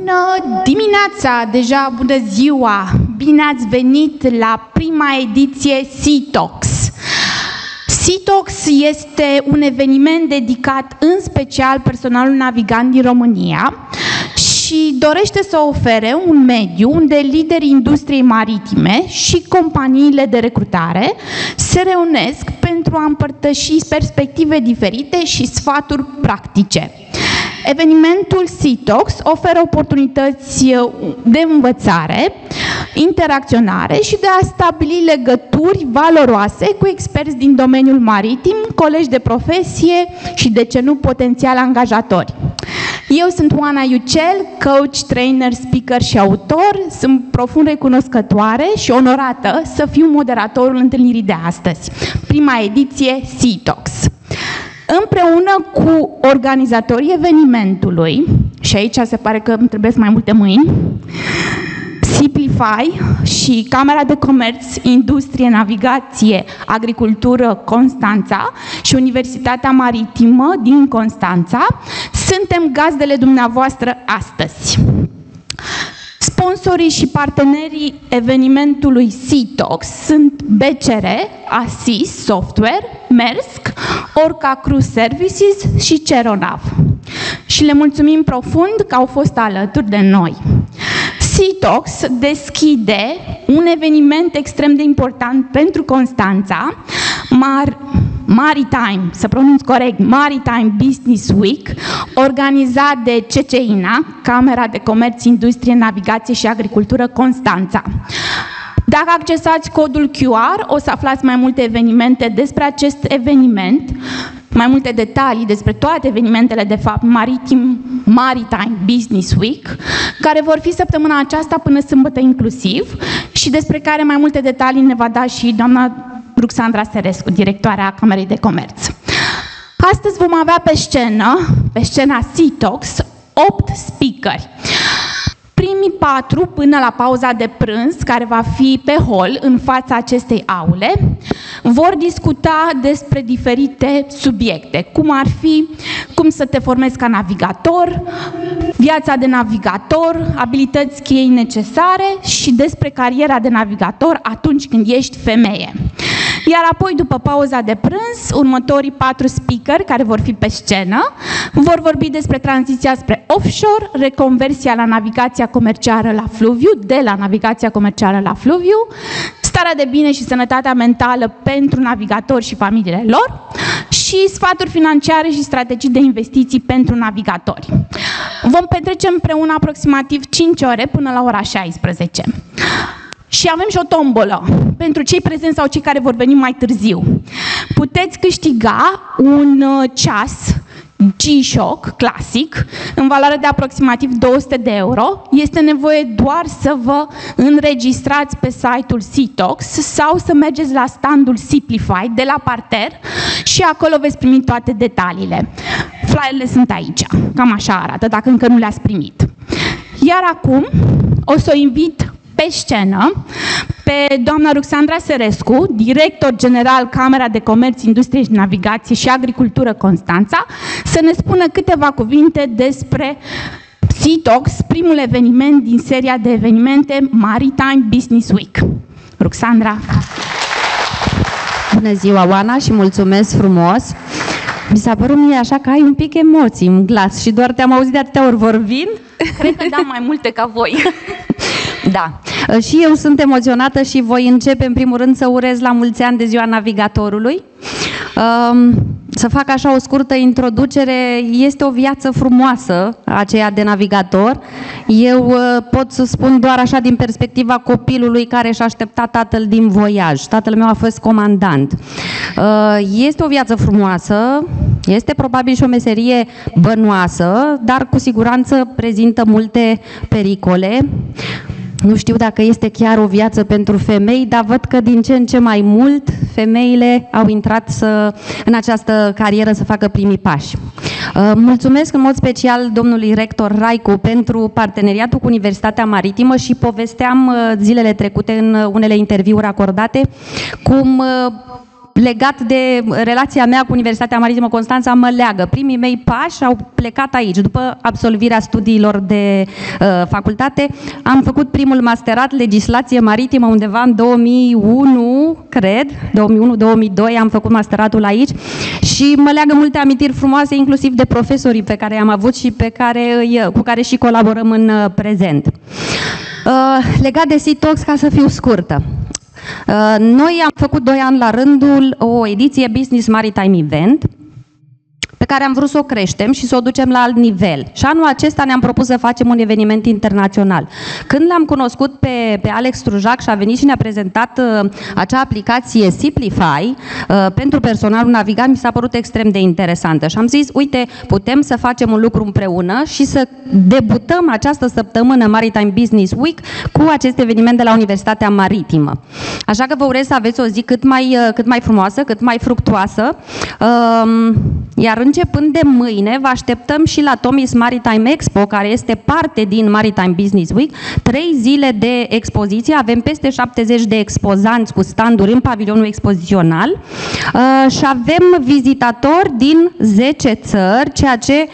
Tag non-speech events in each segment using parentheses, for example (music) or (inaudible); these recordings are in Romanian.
Bună dimineața, deja bună ziua! Bine ați venit la prima ediție CITOX. CITOX este un eveniment dedicat în special personalul navigant din România și dorește să ofere un mediu unde liderii industriei maritime și companiile de recrutare se reunesc pentru a împărtăși perspective diferite și sfaturi practice. Evenimentul CITOX oferă oportunități de învățare, interacționare și de a stabili legături valoroase cu experți din domeniul maritim, colegi de profesie și, de ce nu, potențial angajatori. Eu sunt Oana Iucel, coach, trainer, speaker și autor. Sunt profund recunoscătoare și onorată să fiu moderatorul întâlnirii de astăzi, prima ediție CITOX. Împreună cu organizatorii evenimentului, și aici se pare că îmi trebuie mai multe mâini, Simplify și Camera de Comerț, Industrie, Navigație, Agricultură Constanța și Universitatea Maritimă din Constanța, suntem gazdele dumneavoastră astăzi. Sponsorii și partenerii evenimentului CITOX sunt BCR, ASIS Software, Maersk, Orca Cruise Services și Ceronav. Și le mulțumim profund că au fost alături de noi. CITOX deschide un eveniment extrem de important pentru Constanța, Mar Maritime, să pronunț corect, Maritime Business Week, organizat de CCINA, Camera de Comerț, Industrie, Navigație și Agricultură Constanța. Dacă accesați codul QR, o să aflați mai multe evenimente despre acest eveniment, mai multe detalii despre toate evenimentele, de fapt, Maritim, Maritime Business Week, care vor fi săptămâna aceasta până sâmbătă inclusiv și despre care mai multe detalii ne va da și doamna Ruxandra Serescu, directoarea Camerei de Comerț. Astăzi vom avea pe scenă, pe scena CITOX, 8 speakeri primii patru până la pauza de prânz, care va fi pe hol în fața acestei aule, vor discuta despre diferite subiecte, cum ar fi cum să te formezi ca navigator, viața de navigator, abilități cheie necesare și despre cariera de navigator atunci când ești femeie. Iar apoi, după pauza de prânz, următorii patru speaker care vor fi pe scenă vor vorbi despre tranziția spre offshore, reconversia la navigația comercială la fluviu, de la navigația comercială la fluviu, starea de bine și sănătatea mentală pentru navigatori și familiile lor și sfaturi financiare și strategii de investiții pentru navigatori. Vom petrece împreună aproximativ 5 ore până la ora 16. Și avem și o tombolă pentru cei prezenți sau cei care vor veni mai târziu. Puteți câștiga un uh, ceas G-Shock clasic în valoare de aproximativ 200 de euro. Este nevoie doar să vă înregistrați pe site-ul CTOX sau să mergeți la standul Simplify de la parter și acolo veți primi toate detaliile. Flyerele sunt aici, cam așa arată, dacă încă nu le-ați primit. Iar acum o să o invit pe scenă pe doamna Ruxandra Serescu, director general Camera de Comerț, Industrie și Navigație și Agricultură Constanța, să ne spună câteva cuvinte despre CITOX, primul eveniment din seria de evenimente Maritime Business Week. Ruxandra. Bună ziua, Oana, și mulțumesc frumos. Mi s-a părut mie așa că ai un pic emoții în glas și doar te-am auzit de atâtea ori vorbind. Cred că da mai multe ca voi. (laughs) Da. Și eu sunt emoționată și voi începe în primul rând să urez la mulți ani de ziua navigatorului. Um, să fac așa o scurtă introducere, este o viață frumoasă aceea de navigator. Eu uh, pot să spun doar așa din perspectiva copilului care și-a așteptat tatăl din voiaj. Tatăl meu a fost comandant. Uh, este o viață frumoasă, este probabil și o meserie bănoasă, dar cu siguranță prezintă multe pericole. Nu știu dacă este chiar o viață pentru femei, dar văd că din ce în ce mai mult femeile au intrat să, în această carieră să facă primii pași. Uh, mulțumesc în mod special domnului rector Raicu pentru parteneriatul cu Universitatea Maritimă și povesteam uh, zilele trecute în unele interviuri acordate cum uh, legat de relația mea cu Universitatea Maritimă Constanța mă leagă. Primii mei pași au plecat aici. După absolvirea studiilor de uh, facultate, am făcut primul masterat legislație maritimă undeva în 2001, cred, 2001-2002 am făcut masteratul aici și mă leagă multe amintiri frumoase, inclusiv de profesorii pe care am avut și pe care, cu care și colaborăm în uh, prezent. Uh, legat de Sitox, ca să fiu scurtă. Uh, noi am făcut doi ani la rândul o ediție Business Maritime Event, pe care am vrut să o creștem și să o ducem la alt nivel. Și anul acesta ne-am propus să facem un eveniment internațional. Când l-am cunoscut pe, pe Alex Strujac și a venit și ne-a prezentat uh, acea aplicație Simplify uh, pentru personalul navigant, mi s-a părut extrem de interesantă. Și am zis, uite, putem să facem un lucru împreună și să debutăm această săptămână Maritime Business Week cu acest eveniment de la Universitatea Maritimă. Așa că vă urez să aveți o zi cât mai, uh, cât mai frumoasă, cât mai fructuoasă. Uh, iar începând de mâine, vă așteptăm și la Tomis Maritime Expo, care este parte din Maritime Business Week. Trei zile de expoziție, avem peste 70 de expozanți cu standuri în pavilionul expozițional uh, și avem vizitatori din 10 țări, ceea ce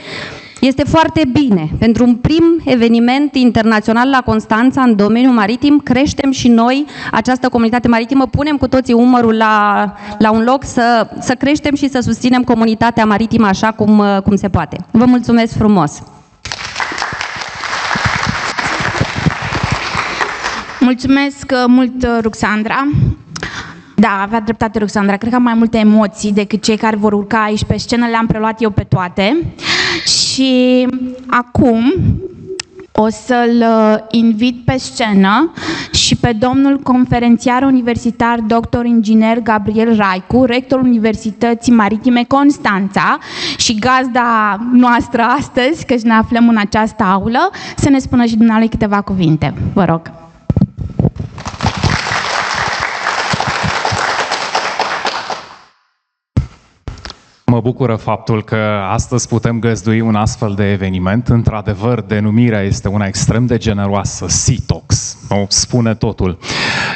este foarte bine. Pentru un prim eveniment internațional la Constanța, în domeniul maritim, creștem și noi această comunitate maritimă, punem cu toții umărul la, la un loc să, să creștem și să susținem comunitatea maritimă așa cum, cum se poate. Vă mulțumesc frumos! Mulțumesc uh, mult, uh, Ruxandra. Da, avea dreptate Ruxandra. Cred că am mai multe emoții decât cei care vor urca aici pe scenă. Le-am preluat eu pe toate. Și acum o să-l uh, invit pe scenă și pe domnul conferențiar universitar doctor inginer Gabriel Raicu, rectorul Universității Maritime Constanța și gazda noastră astăzi, că ne aflăm în această aulă, să ne spună și dumneavoastră câteva cuvinte. Vă rog. Mă bucură faptul că astăzi putem găzdui un astfel de eveniment. Într-adevăr, denumirea este una extrem de generoasă, CITOX, o spune totul.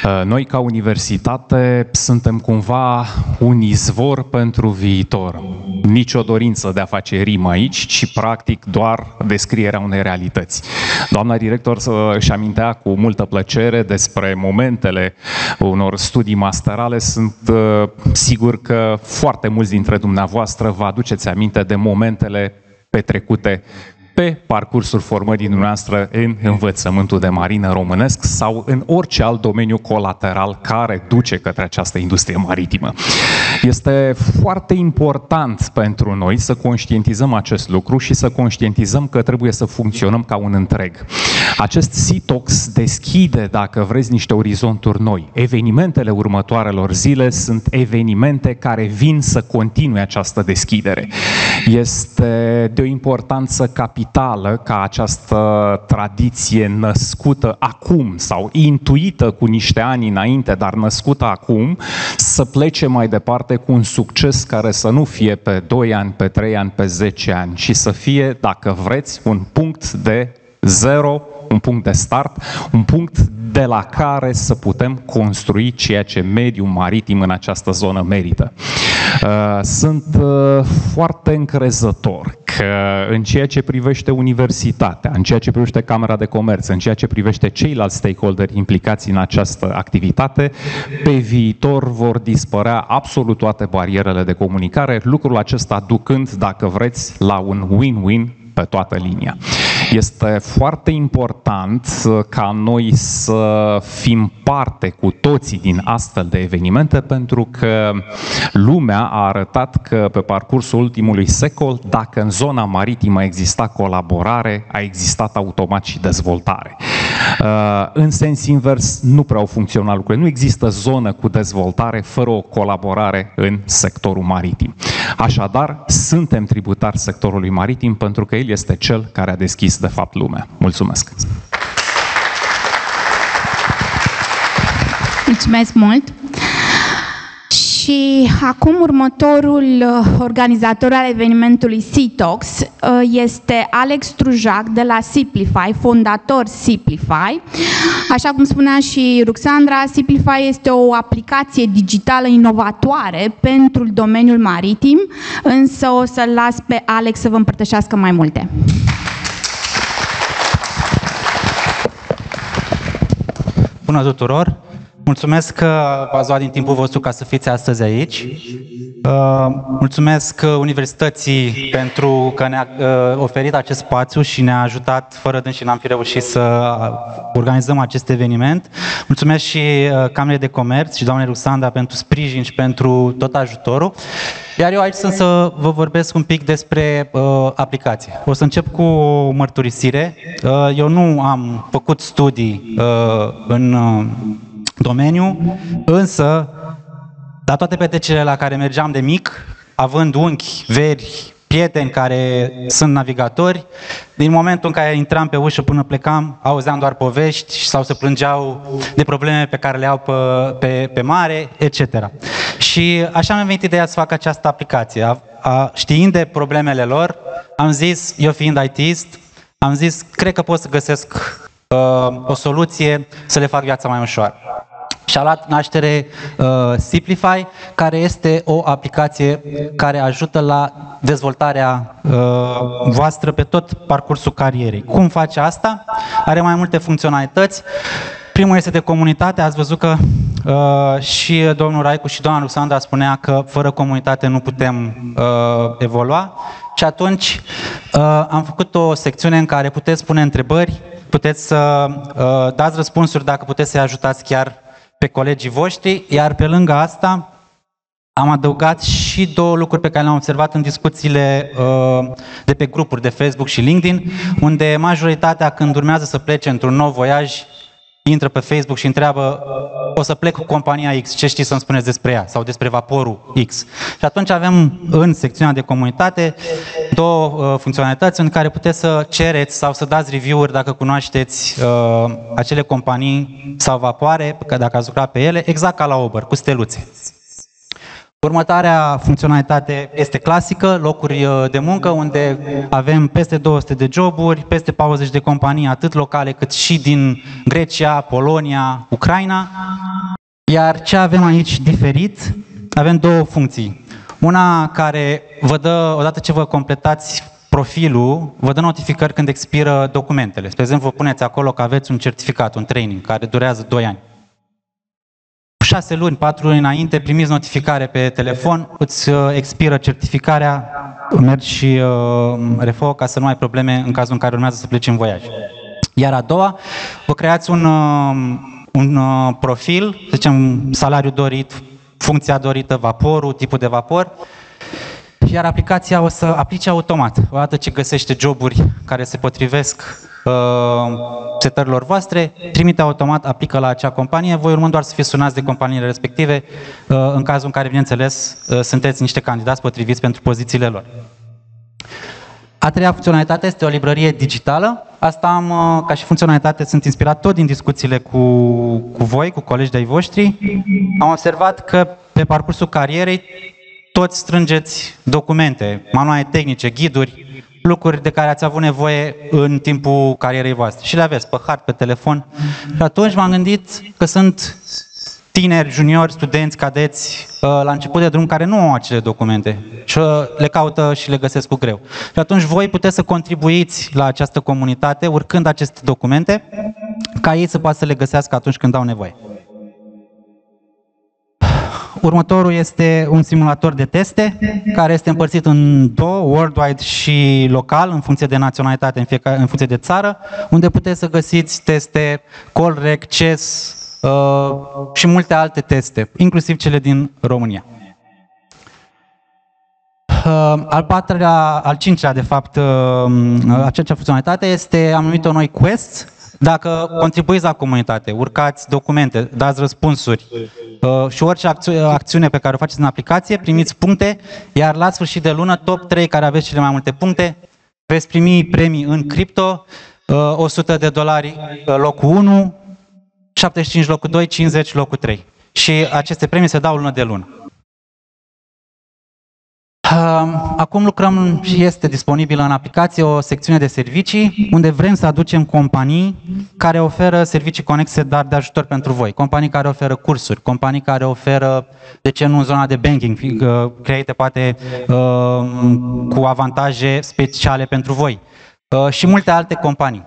Uh, noi, ca universitate, suntem cumva un izvor pentru viitor. Nici o dorință de a face rimă aici, ci practic doar descrierea unei realități. Doamna director își amintea cu multă plăcere despre momentele unor studii masterale. Sunt uh, sigur că foarte mulți dintre dumneavoastră vă aduceți aminte de momentele petrecute pe parcursul formării noastre în învățământul de marină românesc sau în orice alt domeniu colateral care duce către această industrie maritimă. Este foarte important pentru noi să conștientizăm acest lucru și să conștientizăm că trebuie să funcționăm ca un întreg. Acest SITOX deschide, dacă vreți, niște orizonturi noi. Evenimentele următoarelor zile sunt evenimente care vin să continue această deschidere. Este de o importanță capitală ca această tradiție născută acum sau intuită cu niște ani înainte, dar născută acum, să plece mai departe cu un succes care să nu fie pe 2 ani, pe 3 ani, pe 10 ani, ci să fie, dacă vreți, un punct de zero un punct de start, un punct de la care să putem construi ceea ce mediul maritim în această zonă merită. Uh, sunt uh, foarte încrezător că în ceea ce privește universitatea, în ceea ce privește Camera de Comerț, în ceea ce privește ceilalți stakeholderi implicați în această activitate, pe viitor vor dispărea absolut toate barierele de comunicare, lucrul acesta ducând, dacă vreți, la un win-win pe toată linia. Este foarte important ca noi să fim parte cu toții din astfel de evenimente pentru că lumea a arătat că pe parcursul ultimului secol, dacă în zona maritimă exista colaborare, a existat automat și dezvoltare. Uh, în sens invers, nu prea au funcționat lucrurile. Nu există zonă cu dezvoltare fără o colaborare în sectorul maritim. Așadar, suntem tributari sectorului maritim pentru că el este cel care a deschis, de fapt, lumea. Mulțumesc! Mulțumesc mult! Și acum următorul uh, organizator al evenimentului CTOX uh, este Alex Trujac de la Simplify, fondator Simplify. Așa cum spunea și Ruxandra, Simplify este o aplicație digitală inovatoare pentru domeniul maritim, însă o să-l las pe Alex să vă împărtășească mai multe. Bună tuturor! Mulțumesc că v-ați luat din timpul vostru ca să fiți astăzi aici. Uh, mulțumesc Universității pentru că ne-a uh, oferit acest spațiu și ne-a ajutat, fără dâns și n-am fi reușit să organizăm acest eveniment. Mulțumesc și uh, Camerei de Comerț și doamnei Rusanda pentru sprijin și pentru tot ajutorul. Iar eu aici sunt să vă vorbesc un pic despre uh, aplicație. O să încep cu o mărturisire. Uh, eu nu am făcut studii uh, în uh, domeniu, însă, la toate petrecerile la care mergeam de mic, având unchi, veri, prieteni care sunt navigatori, din momentul în care intram pe ușă până plecam, auzeam doar povești sau se plângeau de probleme pe care le au pe, pe, pe mare, etc. Și așa mi-a venit ideea să fac această aplicație. A, a, știind de problemele lor, am zis, eu fiind ITist, am zis, cred că pot să găsesc uh, o soluție să le fac viața mai ușoară și-a luat naștere uh, Simplify, care este o aplicație care ajută la dezvoltarea uh, voastră pe tot parcursul carierei. Cum face asta? Are mai multe funcționalități. Primul este de comunitate. Ați văzut că uh, și domnul Raicu și doamna Luxandra spunea că fără comunitate nu putem uh, evolua. Și atunci uh, am făcut o secțiune în care puteți pune întrebări, puteți să uh, dați răspunsuri dacă puteți să-i ajutați chiar pe colegii voștri, iar pe lângă asta am adăugat și două lucruri pe care le-am observat în discuțiile uh, de pe grupuri de Facebook și LinkedIn, unde majoritatea când urmează să plece într-un nou voiaj, intră pe Facebook și întreabă o să plec cu compania X, ce știți să-mi spuneți despre ea sau despre vaporul X. Și atunci avem în secțiunea de comunitate două uh, funcționalități în care puteți să cereți sau să dați review-uri dacă cunoașteți uh, acele companii sau vapoare, dacă ați lucrat pe ele, exact ca la Uber, cu steluțe. Următoarea funcționalitate este clasică, locuri uh, de muncă, unde avem peste 200 de joburi, peste 40 de companii, atât locale cât și din Grecia, Polonia, Ucraina. Iar ce avem aici diferit, avem două funcții. Una care vă dă, odată ce vă completați profilul, vă dă notificări când expiră documentele. Spre exemplu, vă puneți acolo că aveți un certificat, un training, care durează 2 ani șase luni, patru luni înainte, primiți notificare pe telefon, îți uh, expiră certificarea, mergi și uh, refo ca să nu ai probleme în cazul în care urmează să pleci în voiaj. Iar a doua, vă creați un, uh, un uh, profil, să zicem salariu dorit, funcția dorită, vaporul, tipul de vapor, iar aplicația o să aplice automat. Odată ce găsește joburi care se potrivesc uh, setărilor voastre, trimite automat, aplică la acea companie, voi urmând doar să fie sunați de companiile respective, uh, în cazul în care, bineînțeles, uh, sunteți niște candidați potriviți pentru pozițiile lor. A treia funcționalitate este o librărie digitală. Asta am, uh, ca și funcționalitate, sunt inspirat tot din discuțiile cu, cu voi, cu colegi de-ai voștri. Am observat că pe parcursul carierei toți strângeți documente, manuale tehnice, ghiduri, lucruri de care ați avut nevoie în timpul carierei voastre. Și le aveți pe hard, pe telefon. Și atunci m-am gândit că sunt tineri, juniori, studenți, cadeți, uh, la început de drum, care nu au acele documente și uh, le caută și le găsesc cu greu. Și atunci voi puteți să contribuiți la această comunitate urcând aceste documente ca ei să poată să le găsească atunci când au nevoie. Următorul este un simulator de teste, care este împărțit în două, worldwide și local, în funcție de naționalitate, în, fiecare, în funcție de țară, unde puteți să găsiți teste Colrec, CES uh, și multe alte teste, inclusiv cele din România. Uh, al patrulea, al cincilea, de fapt, uh, aceea funcționalitate este, am numit-o noi Quest, dacă contribuiți la comunitate, urcați documente, dați răspunsuri uh, și orice acțiune pe care o faceți în aplicație, primiți puncte, iar la sfârșit de lună, top 3 care aveți cele mai multe puncte, veți primi premii în cripto, 100 uh, de dolari uh, locul 1, 75 locul 2, 50 locul 3. Și aceste premii se dau lună de lună. Acum lucrăm și este disponibilă în aplicație o secțiune de servicii unde vrem să aducem companii care oferă servicii conexe, dar de ajutor pentru voi. Companii care oferă cursuri, companii care oferă, de ce nu în zona de banking, create poate cu avantaje speciale pentru voi și multe alte companii.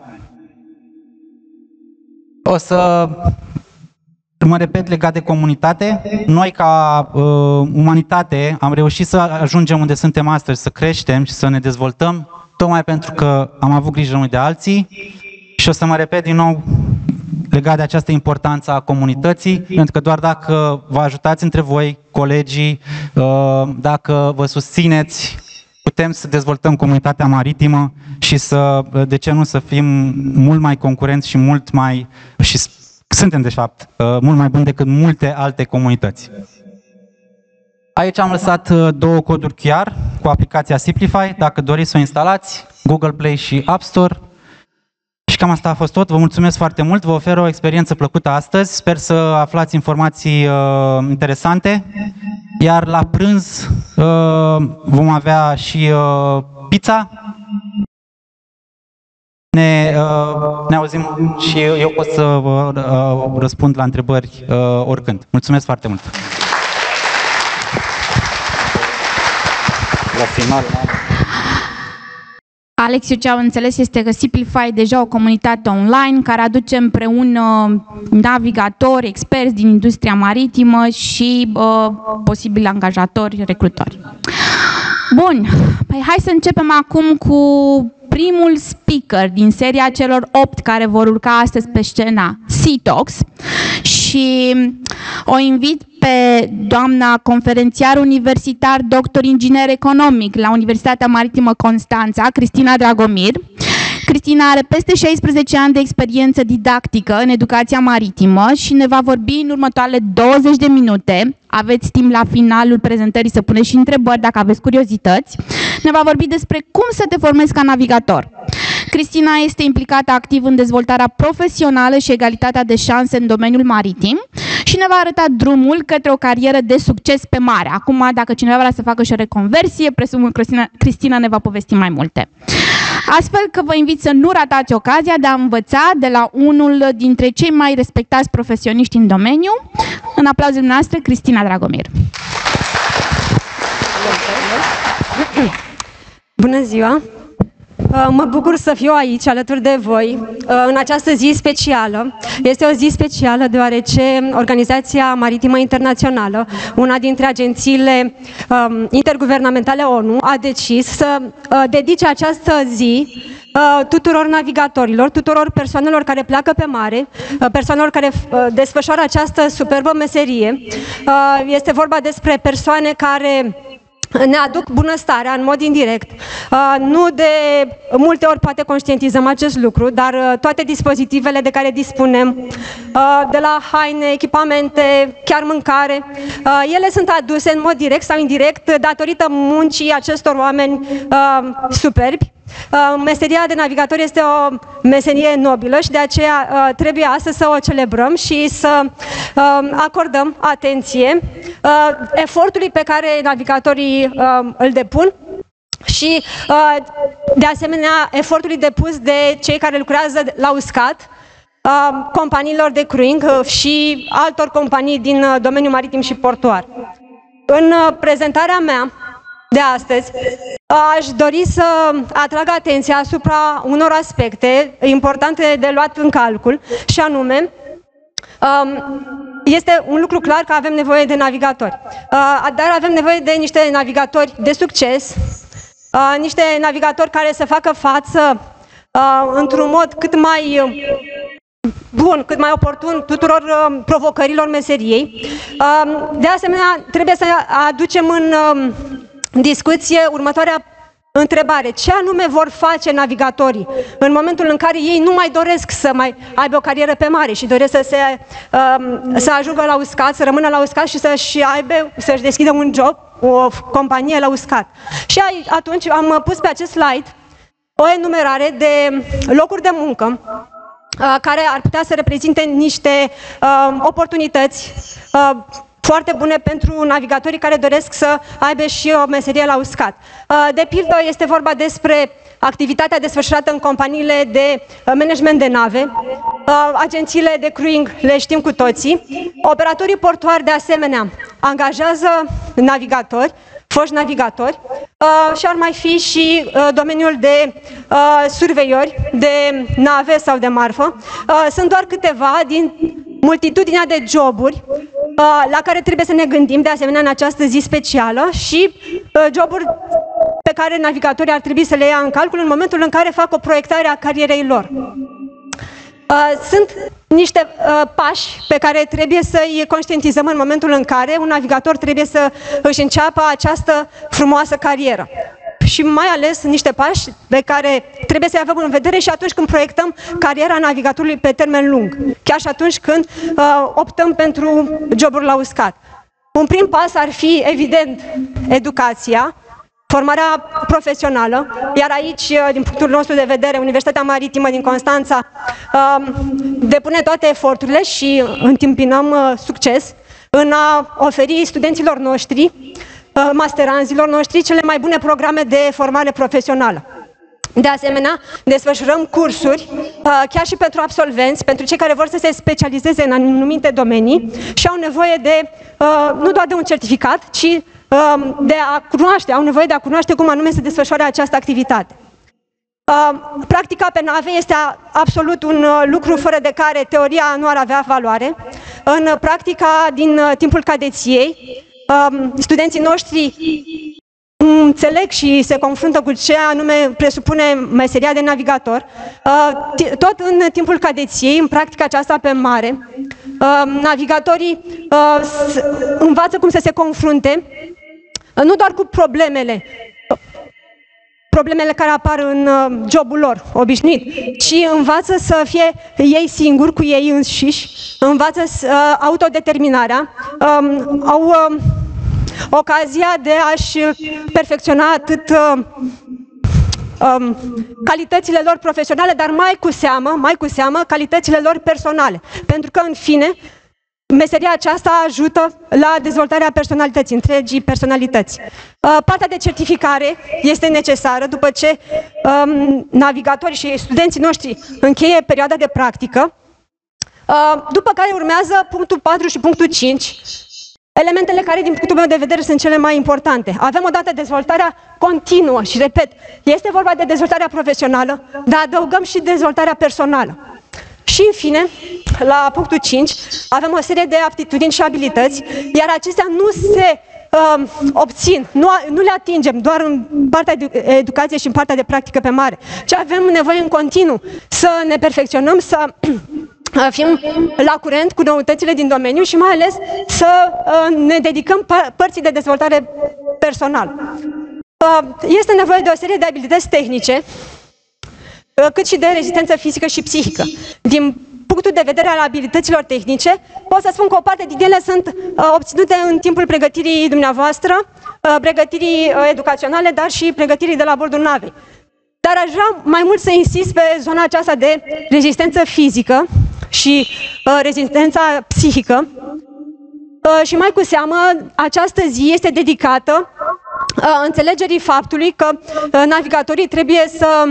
O să mă repet legat de comunitate, noi ca uh, umanitate am reușit să ajungem unde suntem astăzi, să creștem și să ne dezvoltăm, tocmai pentru că am avut grijă unii de alții. Și o să mă repet din nou legat de această importanță a comunității, pentru că doar dacă vă ajutați între voi, colegii, uh, dacă vă susțineți, putem să dezvoltăm comunitatea maritimă și să, de ce nu, să fim mult mai concurenți și mult mai și suntem, de fapt, uh, mult mai buni decât multe alte comunități. Aici am lăsat uh, două coduri QR cu aplicația Simplify. Dacă doriți să o instalați, Google Play și App Store. Și cam asta a fost tot. Vă mulțumesc foarte mult. Vă ofer o experiență plăcută astăzi. Sper să aflați informații uh, interesante. Iar la prânz uh, vom avea și uh, pizza ne, uh, ne auzim și eu, eu pot să uh, răspund la întrebări uh, oricând. Mulțumesc foarte mult! La final. Alex, eu ce am înțeles este că Simplify e deja o comunitate online care aduce împreună navigatori, experți din industria maritimă și uh, posibili angajatori, recrutori. Bun, păi hai să începem acum cu primul speaker din seria celor opt care vor urca astăzi pe scena, CITOX, și o invit pe doamna conferențiar universitar, doctor inginer economic la Universitatea Maritimă Constanța, Cristina Dragomir. Cristina are peste 16 ani de experiență didactică în educația maritimă și ne va vorbi în următoarele 20 de minute. Aveți timp la finalul prezentării să puneți și întrebări dacă aveți curiozități. Ne va vorbi despre cum să te formezi ca navigator. Cristina este implicată activ în dezvoltarea profesională și egalitatea de șanse în domeniul maritim și ne va arăta drumul către o carieră de succes pe mare. Acum, dacă cineva vrea să facă și o reconversie, presupun Cristina, Cristina ne va povesti mai multe. Astfel că vă invit să nu ratați ocazia de a învăța de la unul dintre cei mai respectați profesioniști în domeniu. În aplauzul noastre, Cristina Dragomir. Bună ziua! Uh, mă bucur să fiu aici alături de voi uh, în această zi specială. Este o zi specială deoarece Organizația Maritimă Internațională, una dintre agențiile um, interguvernamentale ONU, a decis să uh, dedice această zi tuturor navigatorilor, tuturor persoanelor care pleacă pe mare, persoanelor care desfășoară această superbă meserie. Este vorba despre persoane care ne aduc bunăstarea în mod indirect. Uh, nu de multe ori poate conștientizăm acest lucru, dar uh, toate dispozitivele de care dispunem, uh, de la haine, echipamente, chiar mâncare, ele sunt aduse în mod direct sau indirect datorită muncii acestor oameni superbi Uh, meseria de navigator este o meserie nobilă și de aceea uh, trebuie astăzi să o celebrăm și să uh, acordăm atenție efortului pe care navigatorii îl depun și, de asemenea, efortului depus de cei care lucrează la uscat, companiilor de crewing și altor companii din domeniul maritim și portuar. În prezentarea mea de astăzi, aș dori să atrag atenția asupra unor aspecte importante de luat în calcul, și anume, um, este un lucru clar că avem nevoie de navigatori, uh, dar avem nevoie de niște navigatori de succes, uh, niște navigatori care să facă față uh, într-un mod cât mai bun, cât mai oportun tuturor provocărilor meseriei. Um, de asemenea, trebuie să aducem în um, discuție următoarea întrebare. Ce anume vor face navigatorii în momentul în care ei nu mai doresc să mai aibă o carieră pe mare și doresc să, se, um, să ajungă la uscat, să rămână la uscat și să-și aibă, să-și deschidă un job, o companie la uscat. Și atunci am pus pe acest slide o enumerare de locuri de muncă uh, care ar putea să reprezinte niște uh, oportunități uh, foarte bune pentru navigatorii care doresc să aibă și o meserie la uscat. De pildă, este vorba despre activitatea desfășurată în companiile de management de nave, agențiile de crewing le știm cu toții, operatorii portuari de asemenea angajează navigatori, foști navigatori uh, și ar mai fi și uh, domeniul de uh, surveiori, de nave sau de marfă. Uh, sunt doar câteva din multitudinea de joburi uh, la care trebuie să ne gândim de asemenea în această zi specială și uh, joburi pe care navigatorii ar trebui să le ia în calcul în momentul în care fac o proiectare a carierei lor. Uh, sunt niște uh, pași pe care trebuie să-i conștientizăm în momentul în care un navigator trebuie să își înceapă această frumoasă carieră. Și mai ales niște pași pe care trebuie să-i avem în vedere și atunci când proiectăm cariera navigatorului pe termen lung, chiar și atunci când uh, optăm pentru joburi la uscat. Un prim pas ar fi, evident, educația, formarea profesională, iar aici, uh, din punctul nostru de vedere, Universitatea Maritimă din Constanța um, depune toate eforturile și întâmpinăm uh, succes în a oferi studenților noștri, uh, masteranzilor noștri, cele mai bune programe de formare profesională. De asemenea, desfășurăm cursuri chiar și pentru absolvenți, pentru cei care vor să se specializeze în anumite domenii și au nevoie de, nu doar de un certificat, ci Um, de a cunoaște, au nevoie de a cunoaște cum anume se desfășoare această activitate. Um, practica pe nave este absolut un uh, lucru fără de care teoria nu ar avea valoare. În practica din uh, timpul cadeției, um, studenții noștri înțeleg și se confruntă cu ce anume presupune meseria de navigator. Uh, tot în timpul cadeției, în practica aceasta pe mare, navigatorii învață cum să se confrunte nu doar cu problemele, problemele care apar în uh, jobul lor obișnuit, ci învață să fie ei singuri cu ei înșiși, învață uh, autodeterminarea, um, au um, ocazia de a-și perfecționa atât uh, um, calitățile lor profesionale, dar mai cu seamă, mai cu seamă, calitățile lor personale. Pentru că, în fine, meseria aceasta ajută la dezvoltarea personalității, întregii personalități. Uh, partea de certificare este necesară după ce um, navigatorii și studenții noștri încheie perioada de practică, uh, după care urmează punctul 4 și punctul 5, elementele care, din punctul meu de vedere, sunt cele mai importante. Avem odată dezvoltarea continuă și, repet, este vorba de dezvoltarea profesională, dar adăugăm și dezvoltarea personală. Și, în fine, la punctul 5, avem o serie de aptitudini și abilități, iar acestea nu se uh, obțin, nu, nu le atingem doar în partea de educație și în partea de practică pe mare, ci avem nevoie în continuu să ne perfecționăm, să fim la curent cu noutățile din domeniu și mai ales să uh, ne dedicăm părții de dezvoltare personal. Uh, este nevoie de o serie de abilități tehnice Uh, cât și de rezistență fizică și psihică. Din punctul de vedere al abilităților tehnice, pot să spun că o parte din ele sunt uh, obținute în timpul pregătirii dumneavoastră, uh, pregătirii educaționale, dar și pregătirii de la bordul navei. Dar aș vrea mai mult să insist pe zona aceasta de rezistență fizică și rezistența psihică. Și mai cu seamă, această zi este dedicată înțelegerii faptului că navigatorii trebuie să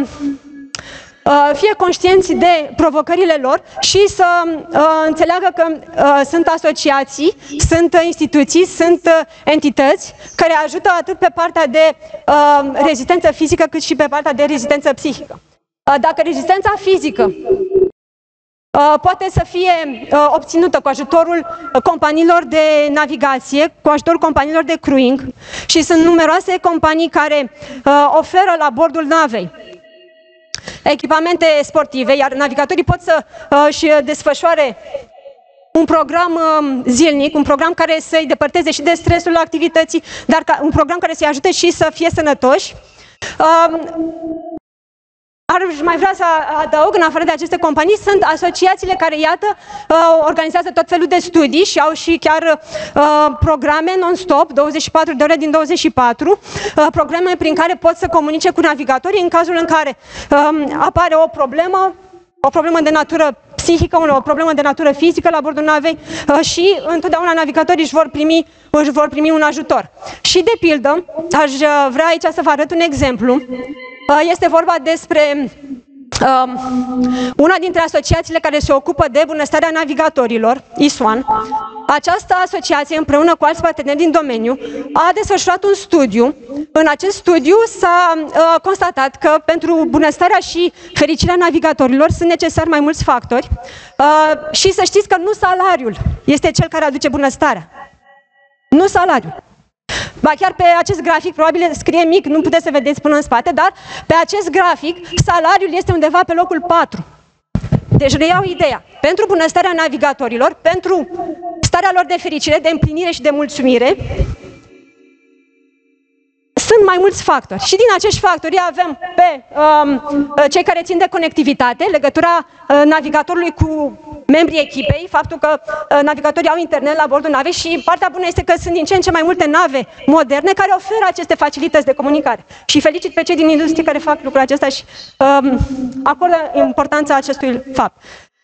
Uh, fie conștienți de provocările lor și să uh, înțeleagă că uh, sunt asociații, sunt instituții, sunt entități care ajută atât pe partea de rezistență fizică cât și pe partea de rezistență psihică. Dacă rezistența fizică poate să fie obținută cu ajutorul companiilor de navigație, cu ajutorul companiilor de crewing și sunt numeroase companii care oferă la bordul navei echipamente sportive, iar navigatorii pot să își uh, desfășoare un program um, zilnic, un program care să-i depărteze și de stresul activității, dar un program care să-i ajute și să fie sănătoși. Um, ar mai vrea să adaug, în afară de aceste companii, sunt asociațiile care, iată, uh, organizează tot felul de studii și au și chiar uh, programe non-stop, 24 de ore din 24, uh, programe prin care pot să comunice cu navigatorii în cazul în care um, apare o problemă, o problemă de natură psihică, o problemă de natură fizică la bordul navei uh, și întotdeauna navigatorii își vor primi, își vor primi un ajutor. Și de pildă, aș vrea aici să vă arăt un exemplu. Este vorba despre Um, una dintre asociațiile care se ocupă de bunăstarea navigatorilor, ISWAN, această asociație, împreună cu alți parteneri din domeniu, a desfășurat un studiu. În acest studiu s-a uh, constatat că pentru bunăstarea și fericirea navigatorilor sunt necesari mai mulți factori uh, și să știți că nu salariul este cel care aduce bunăstarea. Nu salariul. Ba chiar pe acest grafic, probabil scrie mic, nu puteți să vedeți până în spate, dar pe acest grafic salariul este undeva pe locul 4. Deci reiau ideea. Pentru bunăstarea navigatorilor, pentru starea lor de fericire, de împlinire și de mulțumire, sunt mai mulți factori și din acești factori avem pe um, cei care țin de conectivitate, legătura uh, navigatorului cu membrii echipei, faptul că uh, navigatorii au internet la bordul navei și partea bună este că sunt din ce în ce mai multe nave moderne care oferă aceste facilități de comunicare. Și felicit pe cei din industrie care fac lucrul acesta și um, acordă importanța acestui fapt.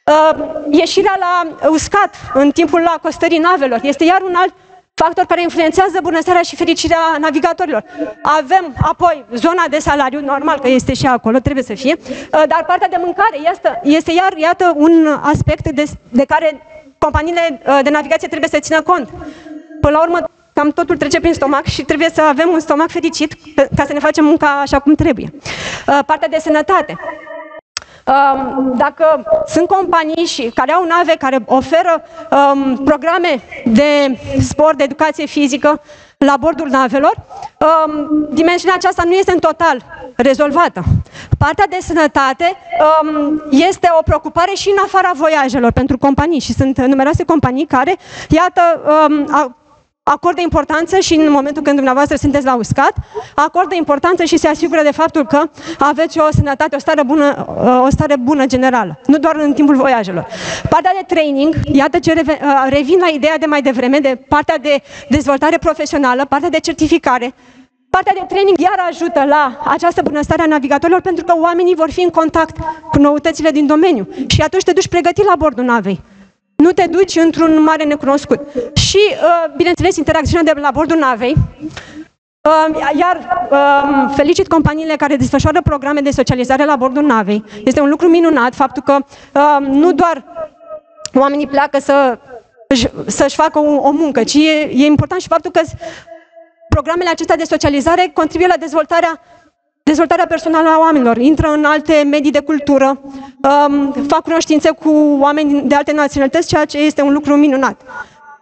Uh, ieșirea la uscat în timpul acostării navelor este iar un alt factor care influențează bunăstarea și fericirea navigatorilor. Avem apoi zona de salariu, normal că este și acolo, trebuie să fie, uh, dar partea de mâncare este, este iar, iată, un aspect de, de care companiile uh, de navigație trebuie să țină cont. Până la urmă, cam totul trece prin stomac și trebuie să avem un stomac fericit ca să ne facem munca așa cum trebuie. Uh, partea de sănătate. Um, dacă sunt companii și care au nave care oferă um, programe de sport, de educație fizică la bordul navelor, um, dimensiunea aceasta nu este în total rezolvată. Partea de sănătate um, este o preocupare și în afara voiajelor pentru companii și sunt numeroase companii care, iată, um, acordă importanță și în momentul când dumneavoastră sunteți la uscat, acordă importanță și se asigură de faptul că aveți o sănătate, o stare bună, o stare bună generală, nu doar în timpul voiajelor. Partea de training, iată ce revin la ideea de mai devreme, de partea de dezvoltare profesională, partea de certificare, Partea de training iar ajută la această bunăstare a navigatorilor pentru că oamenii vor fi în contact cu noutățile din domeniu și atunci te duci pregătit la bordul navei. Nu te duci într-un mare necunoscut. Și, uh, bineînțeles, interacțiunea de la bordul navei, uh, iar um, felicit companiile care desfășoară programe de socializare la bordul navei. Este un lucru minunat faptul că um, nu doar oamenii pleacă să, să-și facă o, o muncă, ci e, e important și faptul că programele acestea de socializare contribuie la dezvoltarea dezvoltarea personală a oamenilor, intră în alte medii de cultură, um, fac cunoștințe cu oameni de alte naționalități, ceea ce este un lucru minunat.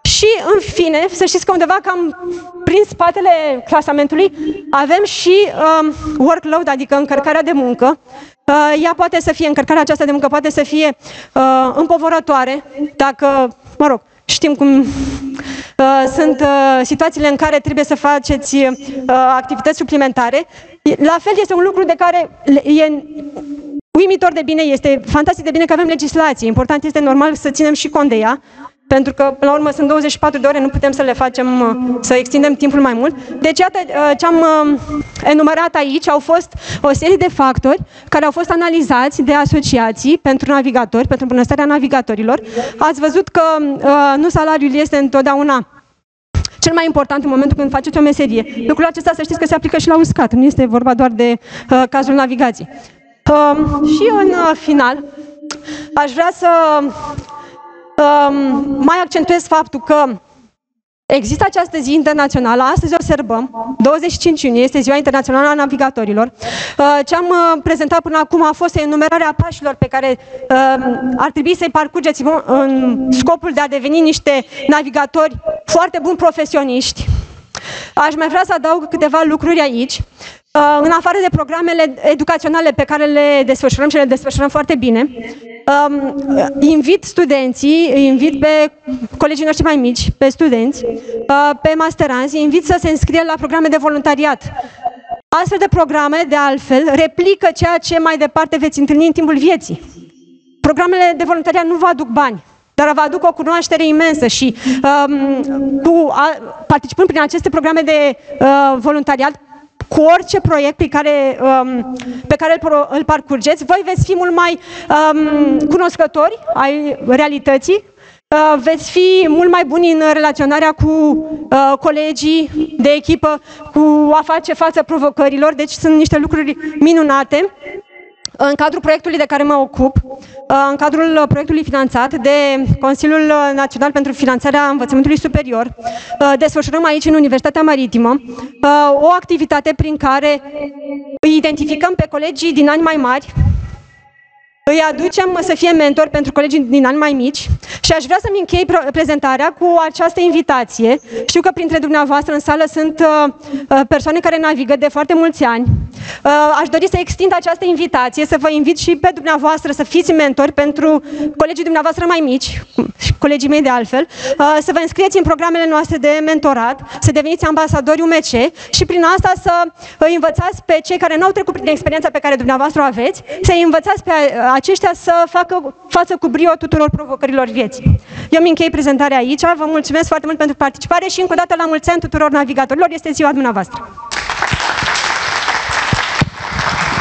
Și, în fine, să știți că undeva cam prin spatele clasamentului avem și um, workload, adică încărcarea de muncă. Uh, ea poate să fie, încărcarea aceasta de muncă poate să fie uh, împovărătoare, dacă, mă rog, știm cum uh, sunt uh, situațiile în care trebuie să faceți uh, activități suplimentare la fel este un lucru de care e uimitor de bine, este fantastic de bine că avem legislație. Important este normal să ținem și cont de ea, pentru că, până la urmă, sunt 24 de ore, nu putem să le facem, să extindem timpul mai mult. Deci, iată, ce am enumerat aici au fost o serie de factori care au fost analizați de asociații pentru navigatori, pentru bunăstarea navigatorilor. Ați văzut că nu salariul este întotdeauna cel mai important în momentul când faceți o meserie. Lucrul acesta să știți că se aplică și la uscat, nu este vorba doar de uh, cazul navigației. Uh, și în uh, final, aș vrea să uh, mai accentuez faptul că Există această zi internațională, astăzi observăm, 25 iunie este ziua internațională a navigatorilor. Uh, ce am uh, prezentat până acum a fost enumerarea pașilor pe care uh, ar trebui să-i parcurgeți în scopul de a deveni niște navigatori foarte buni profesioniști. Aș mai vrea să adaug câteva lucruri aici. Uh, în afară de programele educaționale pe care le desfășurăm și le desfășurăm foarte bine, um, invit studenții, invit pe colegii noștri mai mici, pe studenți, uh, pe masteranzi, invit să se înscrie la programe de voluntariat. Astfel de programe, de altfel, replică ceea ce mai departe veți întâlni în timpul vieții. Programele de voluntariat nu vă aduc bani, dar vă aduc o cunoaștere imensă și um, cu, a, participând prin aceste programe de uh, voluntariat, cu orice proiect pe care, um, pe care îl, pro, îl parcurgeți, voi veți fi mult mai um, cunoscători ai realității, uh, veți fi mult mai buni în relaționarea cu uh, colegii de echipă, cu a face față provocărilor, deci sunt niște lucruri minunate în cadrul proiectului de care mă ocup, uh, în cadrul proiectului finanțat de Consiliul Național pentru Finanțarea Învățământului Superior, uh, desfășurăm aici în Universitatea Maritimă uh, o activitate prin care îi identificăm pe colegii din ani mai mari, îi aducem să fie mentor pentru colegii din ani mai mici și aș vrea să-mi închei prezentarea cu această invitație. Știu că printre dumneavoastră în sală sunt uh, persoane care navigă de foarte mulți ani. Uh, aș dori să extind această invitație, să vă invit și pe dumneavoastră să fiți mentori pentru colegii dumneavoastră mai mici, colegii mei de altfel, uh, să vă înscrieți în programele noastre de mentorat, să deveniți ambasadori UMC și prin asta să îi învățați pe cei care nu au trecut prin experiența pe care dumneavoastră o aveți, să îi învățați pe aceștia să facă față cu brio tuturor provocărilor vieții. Eu mi închei prezentarea aici, vă mulțumesc foarte mult pentru participare și încă o dată la mulți ani tuturor navigatorilor, este ziua dumneavoastră.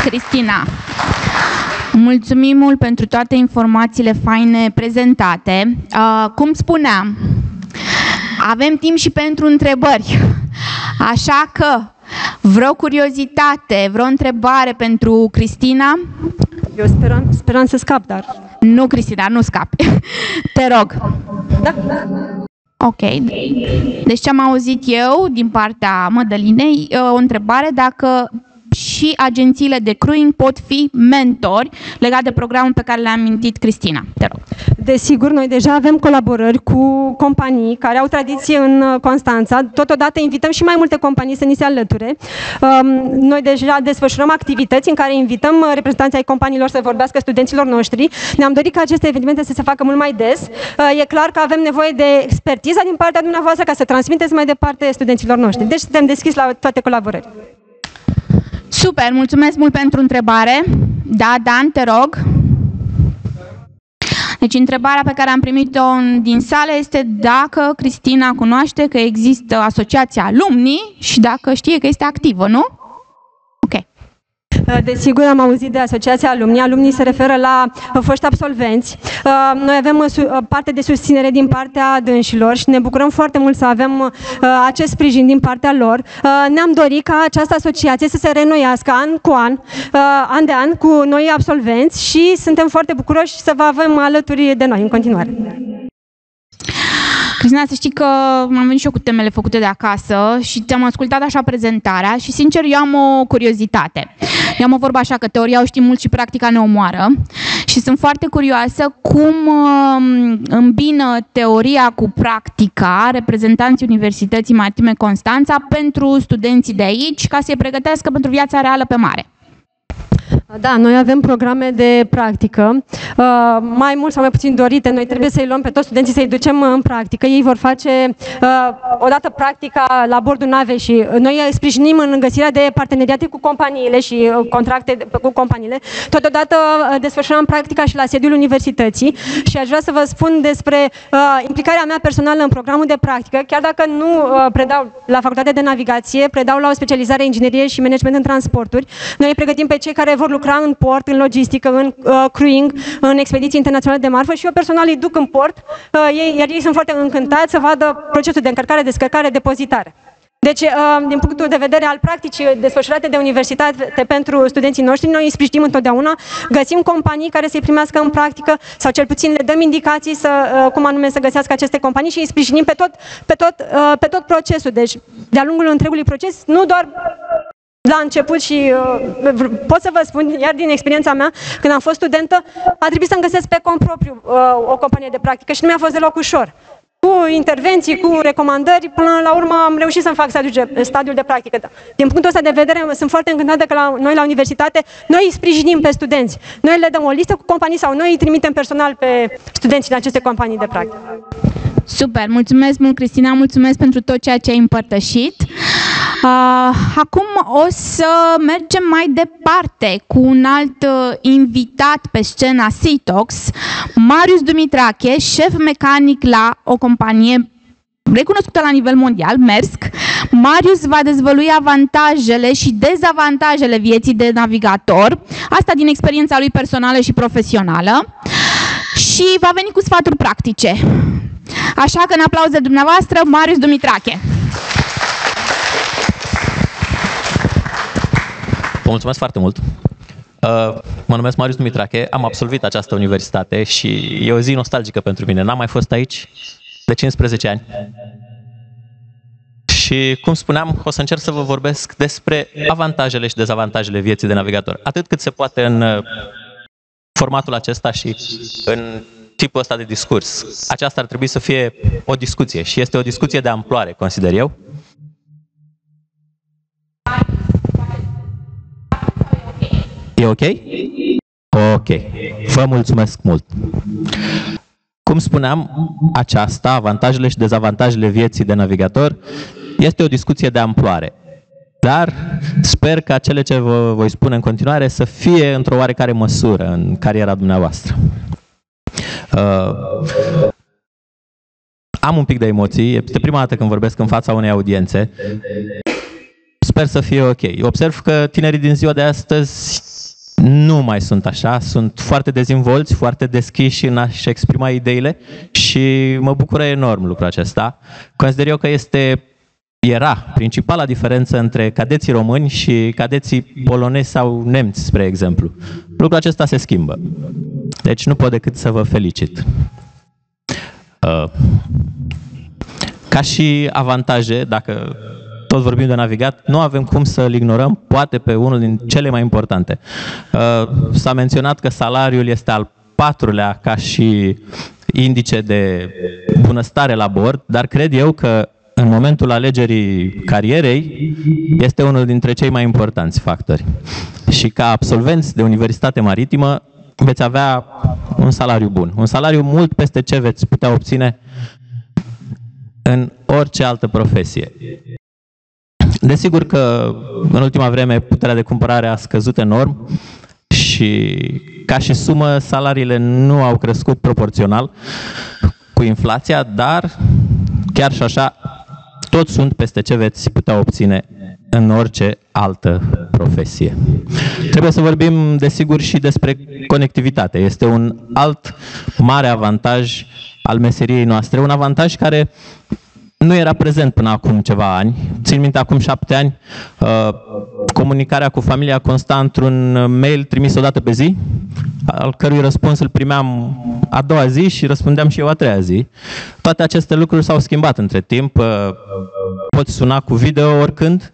Cristina, mulțumim mult pentru toate informațiile faine prezentate. Uh, cum spuneam, avem timp și pentru întrebări. Așa că, vreo curiozitate, vreo întrebare pentru Cristina? Eu speram, speram să scap, dar... Nu, Cristina, nu scapi. (laughs) Te rog. Da. Ok. Deci ce am auzit eu din partea Mădălinei, o întrebare dacă și agențiile de crewing pot fi mentori legat de programul pe care le-a amintit Cristina. Te rog. Desigur, noi deja avem colaborări cu companii care au tradiție în uh, Constanța. Totodată invităm și mai multe companii să ni se alăture. Um, noi deja desfășurăm activități în care invităm uh, reprezentanții ai companiilor să vorbească studenților noștri. Ne-am dorit ca aceste evenimente să se facă mult mai des. Uh, e clar că avem nevoie de expertiza din partea dumneavoastră ca să transmiteți mai departe studenților noștri. Deci suntem deschiși la toate colaborările. Super, mulțumesc mult pentru întrebare. Da, Dan, te rog. Deci întrebarea pe care am primit-o din sală este dacă Cristina cunoaște că există asociația alumnii și dacă știe că este activă, nu? Uh, desigur, am auzit de Asociația Alumni. Alumnii se referă la uh, foști absolvenți. Uh, noi avem parte de susținere din partea dânșilor și ne bucurăm foarte mult să avem acest sprijin din partea lor. Ne-am dorit ca această asociație să se renoiască an cu an, an de an, cu noi absolvenți și suntem foarte bucuroși să vă avem alături de noi în continuare. Cristina, să știi că am venit și eu cu temele făcute de acasă și ți-am ascultat așa prezentarea și sincer eu am o curiozitate. Eu am o vorbă așa că teoria o știm mult și practica ne omoară și sunt foarte curioasă cum um, îmbină teoria cu practica reprezentanții Universității Maritime Constanța pentru studenții de aici ca să-i pregătească pentru viața reală pe mare. Da, noi avem programe de practică, uh, mai mult sau mai puțin dorite. Noi trebuie să-i luăm pe toți studenții să-i ducem în practică. Ei vor face uh, odată practica la bordul navei și noi sprijinim în găsirea de parteneriate cu companiile și uh, contracte cu companiile. Totodată desfășurăm practica și la sediul universității și aș vrea să vă spun despre implicarea mea personală în programul de practică, chiar dacă nu predau la facultatea de navigație, predau la o specializare inginerie și management în transporturi. Noi pregătim pe cei care vor lucra în port, în logistică, în uh, crewing, în expediții internaționale de marfă și eu personal îi duc în port, uh, ei, iar ei sunt foarte încântați să vadă procesul de încărcare, descărcare, depozitare. Deci, uh, din punctul de vedere al practicii desfășurate de universitate pentru studenții noștri, noi îi sprijinim întotdeauna, găsim companii care să-i primească în practică sau cel puțin le dăm indicații să, uh, cum anume să găsească aceste companii și îi sprijinim pe tot, pe tot, uh, pe tot procesul. Deci, de-a lungul întregului proces, nu doar la început și uh, pot să vă spun, iar din experiența mea, când am fost studentă, a trebuit să-mi găsesc pe cont propriu uh, o companie de practică și nu mi-a fost deloc ușor. Cu intervenții, cu recomandări, până la urmă am reușit să-mi fac stadiul de, stadiul de practică. Din punctul ăsta de vedere, sunt foarte încântată că la, noi la universitate, noi îi sprijinim pe studenți. Noi le dăm o listă cu companii sau noi îi trimitem personal pe studenții în aceste companii de practică. Super, mulțumesc mult, Cristina, mulțumesc pentru tot ceea ce ai împărtășit. Uh, acum o să mergem mai departe cu un alt uh, invitat pe scena Citox, Marius Dumitrache, șef mecanic la o companie recunoscută la nivel mondial, MERSC, Marius va dezvălui avantajele și dezavantajele vieții de navigator, asta din experiența lui personală și profesională, și va veni cu sfaturi practice. Așa că în aplauze dumneavoastră, Marius Dumitrache. Vă mulțumesc foarte mult! Uh, mă numesc Marius Dumitrache, am absolvit această universitate și e o zi nostalgică pentru mine. N-am mai fost aici de 15 ani. Și, cum spuneam, o să încerc să vă vorbesc despre avantajele și dezavantajele vieții de navigator. Atât cât se poate în uh, formatul acesta și în tipul ăsta de discurs. Aceasta ar trebui să fie o discuție și este o discuție de amploare, consider eu. E ok? Ok. Vă mulțumesc mult. Cum spuneam, aceasta, avantajele și dezavantajele vieții de navigator, este o discuție de amploare. Dar sper că cele ce vă voi spune în continuare să fie într-o oarecare măsură în cariera dumneavoastră. Uh, am un pic de emoții, este prima dată când vorbesc în fața unei audiențe. Sper să fie ok. Observ că tinerii din ziua de astăzi nu mai sunt așa, sunt foarte dezvolți, foarte deschiși în a-și exprima ideile și mă bucură enorm lucrul acesta. Consider eu că este era principala diferență între cadeții români și cadeții polonezi sau nemți, spre exemplu. Lucrul acesta se schimbă. Deci nu pot decât să vă felicit. Uh, ca și avantaje, dacă tot vorbim de navigat, nu avem cum să-l ignorăm, poate pe unul din cele mai importante. Uh, s-a menționat că salariul este al patrulea ca și indice de bunăstare la bord, dar cred eu că în momentul alegerii carierei este unul dintre cei mai importanți factori. Și ca absolvenți de Universitate Maritimă veți avea un salariu bun, un salariu mult peste ce veți putea obține în orice altă profesie. Desigur că în ultima vreme puterea de cumpărare a scăzut enorm și ca și sumă salariile nu au crescut proporțional cu inflația, dar chiar și așa toți sunt peste ce veți putea obține în orice altă profesie. Trebuie să vorbim, desigur, și despre conectivitate. Este un alt mare avantaj al meseriei noastre, un avantaj care nu era prezent până acum ceva ani. Țin minte, acum șapte ani, uh, comunicarea cu familia consta într-un mail trimis o dată pe zi, al cărui răspuns îl primeam a doua zi și răspundeam și eu a treia zi. Toate aceste lucruri s-au schimbat între timp. Uh, poți suna cu video oricând,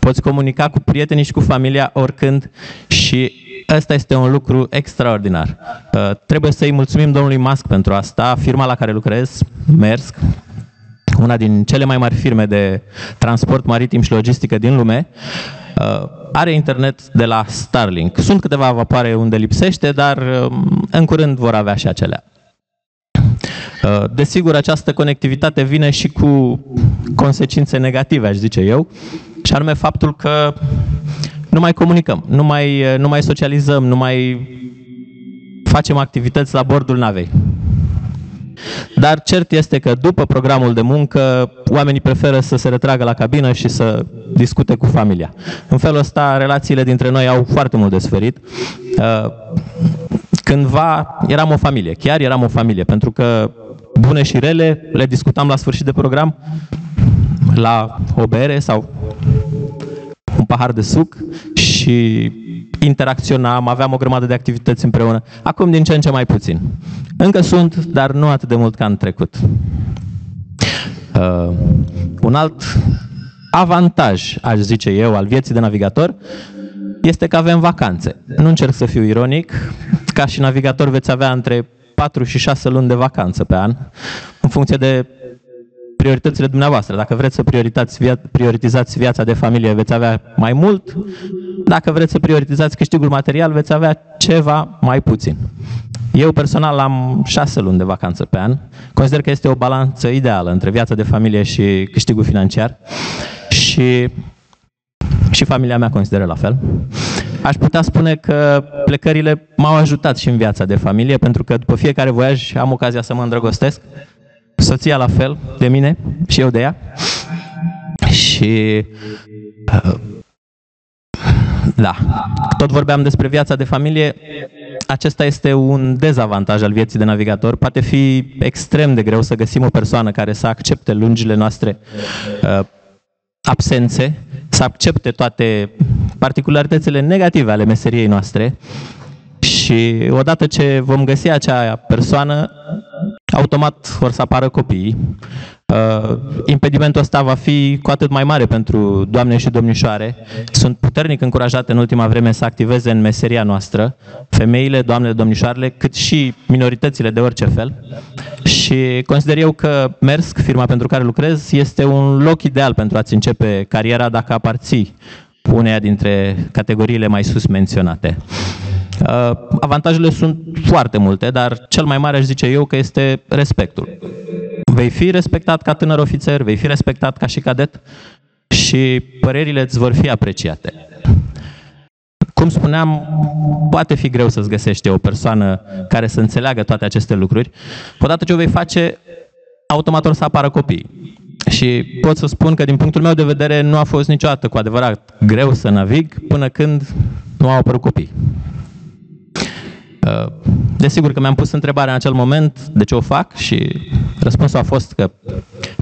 poți comunica cu prietenii și cu familia oricând și ăsta este un lucru extraordinar. Uh, trebuie să-i mulțumim domnului Musk pentru asta. Firma la care lucrez, Maersk, una din cele mai mari firme de transport maritim și logistică din lume, uh, are internet de la Starlink. Sunt câteva vapoare unde lipsește, dar um, în curând vor avea și acelea. Uh, desigur, această conectivitate vine și cu consecințe negative, aș zice eu, și anume faptul că nu mai comunicăm, nu mai, uh, nu mai socializăm, nu mai facem activități la bordul navei. Dar cert este că după programul de muncă, oamenii preferă să se retragă la cabină și să discute cu familia. În felul ăsta, relațiile dintre noi au foarte mult de sferit. Uh, cândva eram o familie, chiar eram o familie, pentru că bune și rele le discutam la sfârșit de program, la o bere sau un pahar de suc și interacționam, aveam o grămadă de activități împreună. Acum din ce în ce mai puțin. Încă sunt, dar nu atât de mult ca în trecut. Uh, un alt avantaj, aș zice eu, al vieții de navigator este că avem vacanțe. Nu încerc să fiu ironic, ca și navigator veți avea între 4 și 6 luni de vacanță pe an, în funcție de prioritățile dumneavoastră. Dacă vreți să prioritizați, via- prioritizați viața de familie, veți avea mai mult. Dacă vreți să prioritizați câștigul material, veți avea ceva mai puțin. Eu personal am șase luni de vacanță pe an. Consider că este o balanță ideală între viața de familie și câștigul financiar. Și, și familia mea consideră la fel. Aș putea spune că plecările m-au ajutat și în viața de familie, pentru că după fiecare voiaj am ocazia să mă îndrăgostesc soția la fel de mine și eu de ea. Și uh, da, tot vorbeam despre viața de familie. Acesta este un dezavantaj al vieții de navigator. Poate fi extrem de greu să găsim o persoană care să accepte lungile noastre uh, absențe, să accepte toate particularitățile negative ale meseriei noastre și odată ce vom găsi acea persoană, automat vor să apară copiii. Uh, impedimentul ăsta va fi cu atât mai mare pentru doamne și domnișoare. Sunt puternic încurajate în ultima vreme să activeze în meseria noastră, femeile, doamnele, domnișoarele, cât și minoritățile de orice fel. Și consider eu că Mersk, firma pentru care lucrez, este un loc ideal pentru a-ți începe cariera dacă aparții uneia dintre categoriile mai sus menționate. Uh, avantajele sunt foarte multe, dar cel mai mare aș zice eu că este respectul. Vei fi respectat ca tânăr ofițer, vei fi respectat ca și cadet și părerile îți vor fi apreciate. Cum spuneam, poate fi greu să-ți găsești o persoană care să înțeleagă toate aceste lucruri. Odată ce o vei face, automat o să apară copii. Și pot să spun că din punctul meu de vedere nu a fost niciodată cu adevărat greu să navig până când nu au apărut copii. Uh, desigur că mi-am pus întrebarea în acel moment de ce o fac și răspunsul a fost că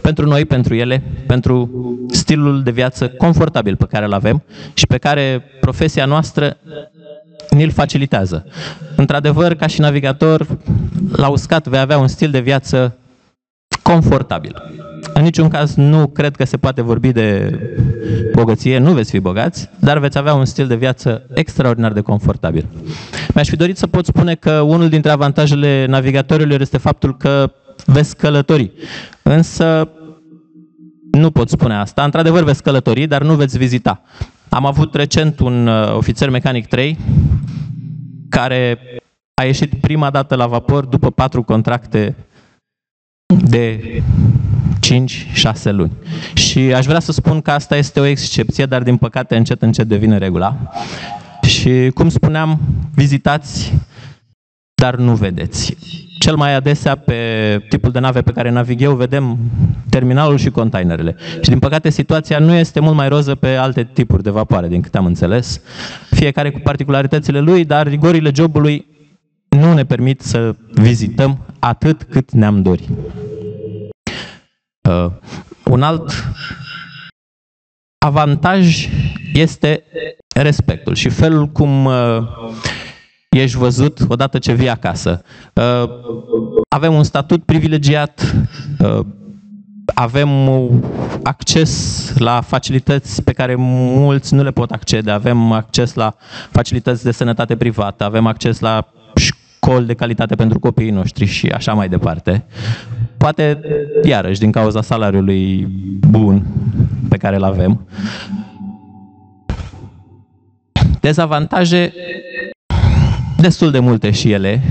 pentru noi, pentru ele, pentru stilul de viață confortabil pe care îl avem și pe care profesia noastră ni-l facilitează. Într-adevăr, ca și navigator, la uscat vei avea un stil de viață confortabil. În niciun caz nu cred că se poate vorbi de bogăție, nu veți fi bogați, dar veți avea un stil de viață extraordinar de confortabil. Mi-aș fi dorit să pot spune că unul dintre avantajele navigatorilor este faptul că veți călători. Însă nu pot spune asta. Într-adevăr veți călători, dar nu veți vizita. Am avut recent un uh, ofițer mecanic 3 care a ieșit prima dată la vapor după patru contracte de 5-6 luni. Și aș vrea să spun că asta este o excepție, dar din păcate încet încet devine regula. Și cum spuneam, vizitați, dar nu vedeți. Cel mai adesea pe tipul de nave pe care navig eu vedem terminalul și containerele. Și din păcate situația nu este mult mai roză pe alte tipuri de vapoare, din câte am înțeles. Fiecare cu particularitățile lui, dar rigorile jobului nu ne permit să vizităm atât cât ne-am dori. Uh, un alt avantaj este respectul și felul cum uh, ești văzut odată ce vii acasă. Uh, avem un statut privilegiat, uh, avem acces la facilități pe care mulți nu le pot accede, avem acces la facilități de sănătate privată, avem acces la școli de calitate pentru copiii noștri și așa mai departe. Poate, iarăși, din cauza salariului bun pe care îl avem. Dezavantaje destul de multe și ele.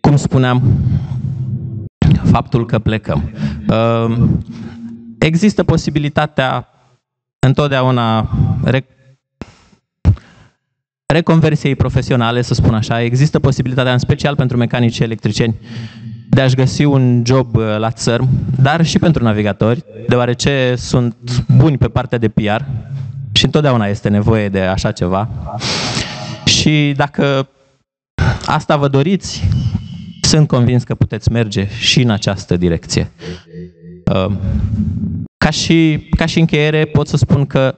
Cum spuneam, faptul că plecăm. Ehm, există posibilitatea întotdeauna reconversiei profesionale, să spun așa. Există posibilitatea, în special pentru mecanici electricieni, de a-și găsi un job uh, la țărm, dar și pentru navigatori, deoarece sunt buni pe partea de PR și întotdeauna este nevoie de așa ceva. Și dacă asta vă doriți, sunt convins că puteți merge și în această direcție. Uh, ca și, ca și încheiere pot să spun că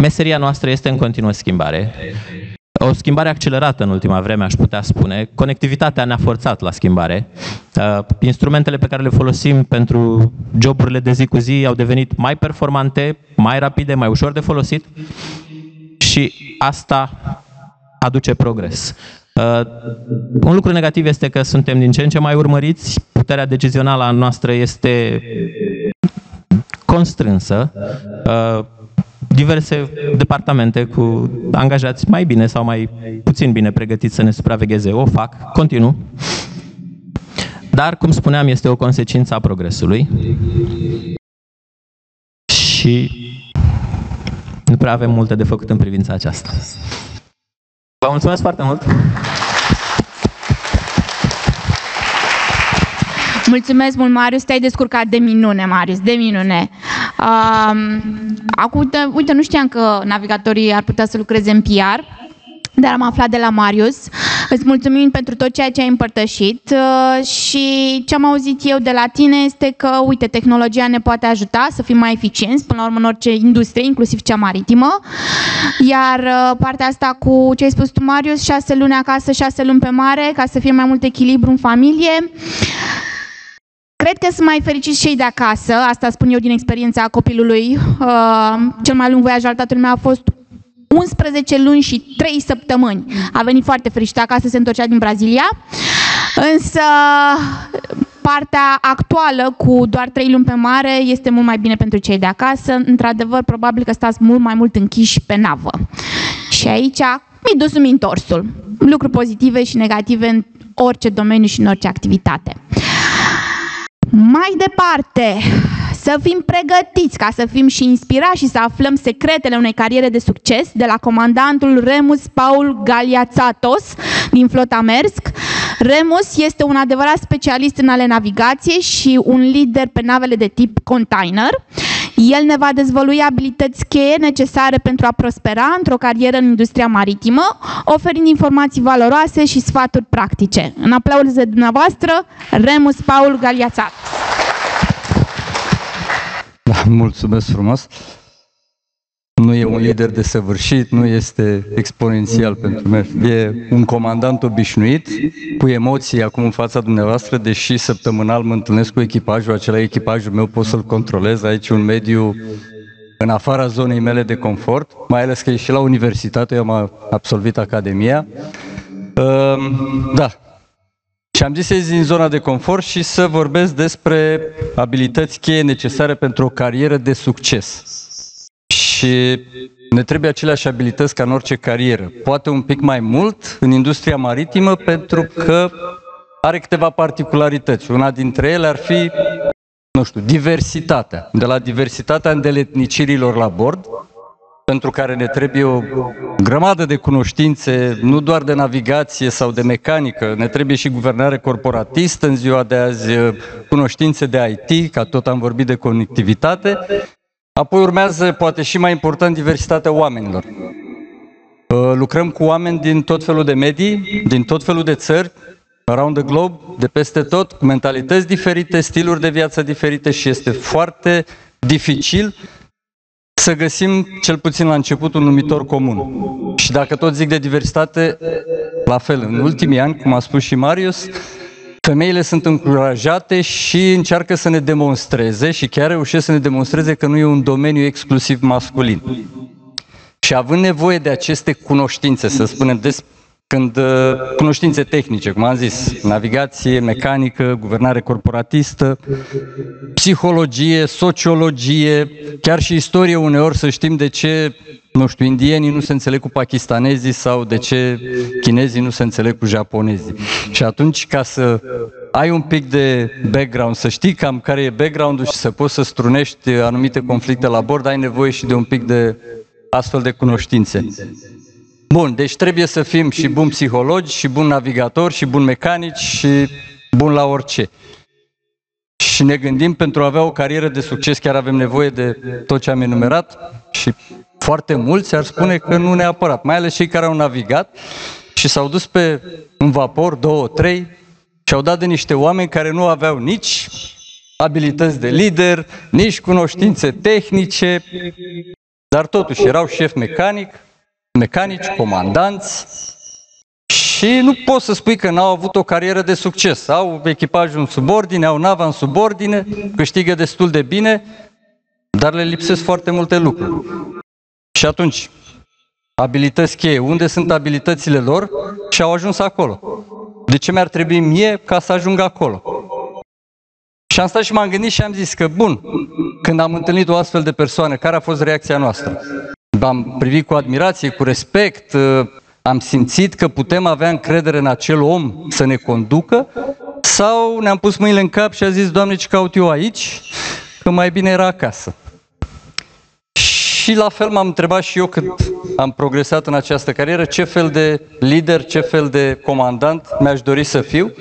Meseria noastră este în continuă schimbare. O schimbare accelerată în ultima vreme, aș putea spune. Conectivitatea ne-a forțat la schimbare. Uh, instrumentele pe care le folosim pentru joburile de zi cu zi au devenit mai performante, mai rapide, mai ușor de folosit și asta aduce progres. Uh, un lucru negativ este că suntem din ce în ce mai urmăriți, puterea decizională a noastră este constrânsă. Uh, diverse departamente cu angajați mai bine sau mai puțin bine pregătiți să ne supravegheze. O fac, continuu. Dar, cum spuneam, este o consecință a progresului și nu prea avem multe de făcut în privința aceasta. Vă mulțumesc foarte mult! Mulțumesc mult, Marius, te-ai descurcat de minune, Marius, de minune. Um, acum, uite, uite, nu știam că navigatorii ar putea să lucreze în PR, dar am aflat de la Marius. Îți mulțumim pentru tot ceea ce ai împărtășit uh, și ce am auzit eu de la tine este că, uite, tehnologia ne poate ajuta să fim mai eficienți, până la urmă în orice industrie, inclusiv cea maritimă. Iar uh, partea asta cu ce ai spus tu, Marius, șase luni acasă, șase luni pe mare, ca să fie mai mult echilibru în familie. Cred că sunt mai fericiți cei de acasă, asta spun eu din experiența copilului. Uh, cel mai lung voiaj al tatălui meu a fost 11 luni și 3 săptămâni. A venit foarte fericit acasă, se întorcea din Brazilia. Însă partea actuală cu doar 3 luni pe mare este mult mai bine pentru cei de acasă. Într-adevăr, probabil că stați mult mai mult închiși pe navă. Și aici mi dus mi întorsul. Lucruri pozitive și negative în orice domeniu și în orice activitate. Mai departe, să fim pregătiți ca să fim și inspirați și să aflăm secretele unei cariere de succes de la comandantul Remus Paul Galiațatos din flota Mersk. Remus este un adevărat specialist în ale navigației și un lider pe navele de tip container. El ne va dezvălui abilități cheie necesare pentru a prospera într-o carieră în industria maritimă, oferind informații valoroase și sfaturi practice. În aplauze dumneavoastră, Remus Paul Galiațat. Da, mulțumesc frumos. Nu e un lider de săvârșit, nu este exponențial pentru mine. E un comandant obișnuit, cu emoții acum în fața dumneavoastră, deși săptămânal mă întâlnesc cu echipajul, acela echipajul meu pot să-l controlez. Aici un mediu în afara zonei mele de confort, mai ales că e și la universitate, eu am absolvit Academia. Ehm, da, și am zis să ies din zona de confort și să vorbesc despre abilități cheie necesare pentru o carieră de succes. Și ne trebuie aceleași abilități ca în orice carieră. Poate un pic mai mult în industria maritimă pentru că are câteva particularități. Una dintre ele ar fi, nu știu, diversitatea. De la diversitatea îndeletnicirilor la bord, pentru care ne trebuie o grămadă de cunoștințe, nu doar de navigație sau de mecanică, ne trebuie și guvernare corporatistă în ziua de azi, cunoștințe de IT, ca tot am vorbit de conectivitate. Apoi urmează, poate și mai important, diversitatea oamenilor. Uh, lucrăm cu oameni din tot felul de medii, din tot felul de țări, around the globe, de peste tot, cu mentalități diferite, stiluri de viață diferite și este foarte dificil să găsim, cel puțin la început, un numitor comun. Și dacă tot zic de diversitate, la fel, în ultimii ani, cum a spus și Marius, femeile sunt încurajate și încearcă să ne demonstreze și chiar reușesc să ne demonstreze că nu e un domeniu exclusiv masculin. Și având nevoie de aceste cunoștințe, să spunem, despre când uh, cunoștințe tehnice, cum am zis, navigație, mecanică, guvernare corporatistă, psihologie, sociologie, chiar și istorie uneori să știm de ce, nu știu, indienii nu se înțeleg cu pakistanezii sau de ce chinezii nu se înțeleg cu japonezii. Și atunci, ca să ai un pic de background, să știi cam care e background-ul și să poți să strunești anumite conflicte la bord, ai nevoie și de un pic de astfel de cunoștințe. Bun, deci trebuie să fim și buni psihologi, și buni navigatori, și buni mecanici, și buni la orice. Și ne gândim, pentru a avea o carieră de succes, chiar avem nevoie de tot ce am enumerat și foarte mulți ar spune că nu neapărat, mai ales cei care au navigat și s-au dus pe un vapor, două, trei, și au dat de niște oameni care nu aveau nici abilități de lider, nici cunoștințe tehnice, dar totuși erau șef mecanic, mecanici, comandanți și nu poți să spui că n-au avut o carieră de succes. Au echipajul în subordine, au nava în subordine, câștigă destul de bine, dar le lipsesc foarte multe lucruri. Și atunci, abilități cheie, unde sunt abilitățile lor și au ajuns acolo? De ce mi-ar trebui mie ca să ajung acolo? Și am stat și m-am gândit și am zis că, bun, când am întâlnit o astfel de persoană, care a fost reacția noastră? Am privit cu admirație, cu respect, uh, am simțit că putem avea încredere în acel om să ne conducă sau ne-am pus mâinile în cap și a zis, Doamne, ce caut eu aici? Că mai bine era acasă. Și la fel m-am întrebat și eu când am progresat în această carieră, ce fel de lider, ce fel de comandant mi-aș dori să fiu.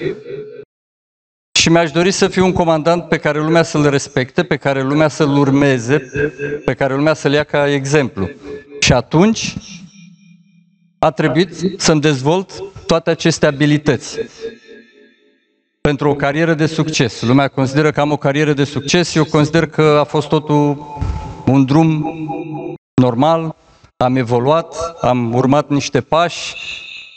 Și mi-aș dori să fiu un comandant pe care lumea să-l respecte, pe care lumea să-l urmeze, pe care lumea să-l ia ca exemplu. Și atunci a trebuit să-mi dezvolt toate aceste abilități pentru o carieră de succes. Lumea consideră că am o carieră de succes, eu consider că a fost totul un drum normal, am evoluat, am urmat niște pași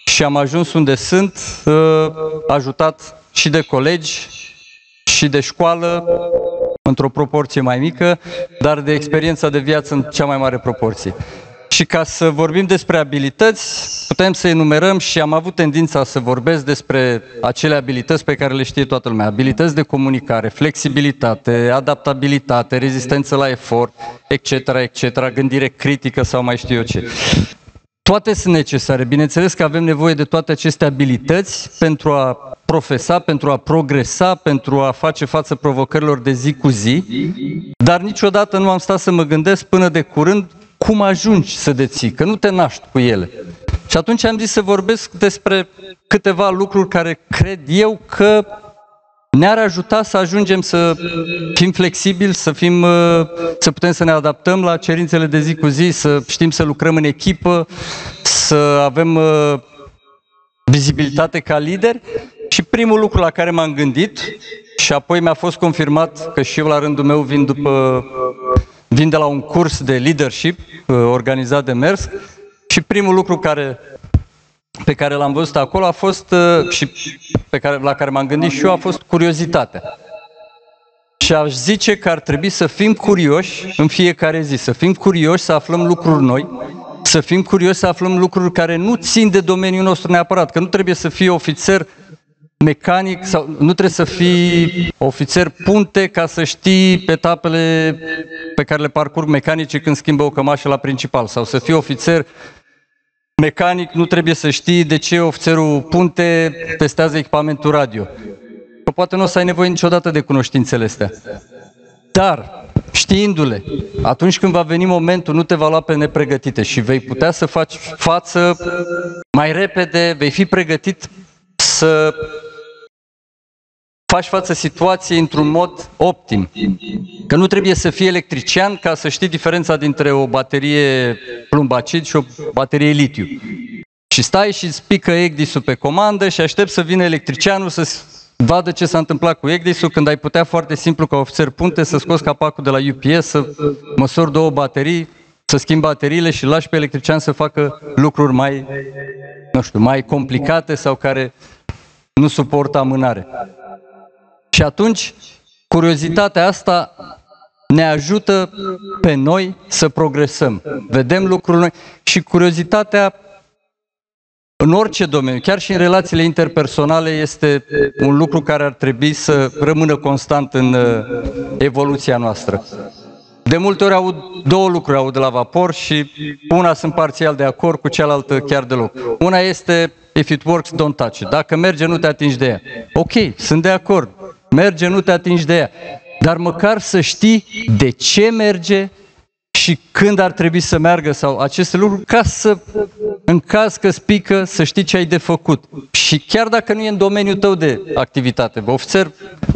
și am ajuns unde sunt, ă, ajutat și de colegi și de școală, într-o proporție mai mică, dar de experiența de viață în cea mai mare proporție. Și ca să vorbim despre abilități, putem să enumerăm și am avut tendința să vorbesc despre acele abilități pe care le știe toată lumea. Abilități de comunicare, flexibilitate, adaptabilitate, rezistență la efort, etc., etc., gândire critică sau mai știu eu ce. Toate sunt necesare. Bineînțeles că avem nevoie de toate aceste abilități pentru a profesa, pentru a progresa, pentru a face față provocărilor de zi cu zi, dar niciodată nu am stat să mă gândesc până de curând cum ajungi să deții, că nu te naști cu ele. Și atunci am zis să vorbesc despre câteva lucruri care cred eu că ne-ar ajuta să ajungem să fim flexibili, să, fim, uh, să putem să ne adaptăm la cerințele de zi cu zi, să știm să lucrăm în echipă, să avem uh, vizibilitate ca lideri. Și primul lucru la care m-am gândit, și apoi mi-a fost confirmat că și eu la rândul meu vin după Vin de la un curs de leadership uh, organizat de MERS și primul lucru care, pe care l-am văzut acolo a fost, uh, și pe care, la care m-am gândit și eu, a fost curiozitatea. Și aș zice că ar trebui să fim curioși în fiecare zi, să fim curioși să aflăm lucruri noi, să fim curioși să aflăm lucruri care nu țin de domeniul nostru neapărat, că nu trebuie să fii ofițer mecanic sau nu trebuie să fii ofițer punte ca să știi etapele pe care le parcurg mecanici când schimbă o cămașă la principal sau să fii ofițer mecanic nu trebuie să știi de ce ofițerul punte testează echipamentul radio. Că poate nu o să ai nevoie niciodată de cunoștințele astea. Dar, știindu-le, atunci când va veni momentul, nu te va lua pe nepregătite și vei putea să faci față mai repede, vei fi pregătit să faci față situației într-un mod optim. Că nu trebuie să fii electrician ca să știi diferența dintre o baterie plumbacid și o baterie litiu. Și stai și îți pică egdisul pe comandă și aștept să vină electricianul să vadă ce s-a întâmplat cu egdisul când ai putea foarte simplu ca ofițer punte să scoți capacul de la UPS, să măsori două baterii, să schimbi bateriile și lași pe electrician să facă lucruri mai, nu știu, mai complicate sau care nu suportă amânare. Și atunci, curiozitatea asta ne ajută pe noi să progresăm. Vedem lucruri noi și curiozitatea în orice domeniu, chiar și în relațiile interpersonale, este un lucru care ar trebui să rămână constant în uh, evoluția noastră. De multe ori aud două lucruri aud de la vapor și una sunt parțial de acord, cu cealaltă chiar deloc. Una este if it works, don't touch it. Dacă merge, nu te atingi de ea. Ok, sunt de acord. Merge, nu te atingi de ea. Dar măcar să știi de ce merge și când ar trebui să meargă sau aceste lucruri, ca să, în caz că spică, să știi ce ai de făcut. Și chiar dacă nu e în domeniul tău de activitate, ofițer,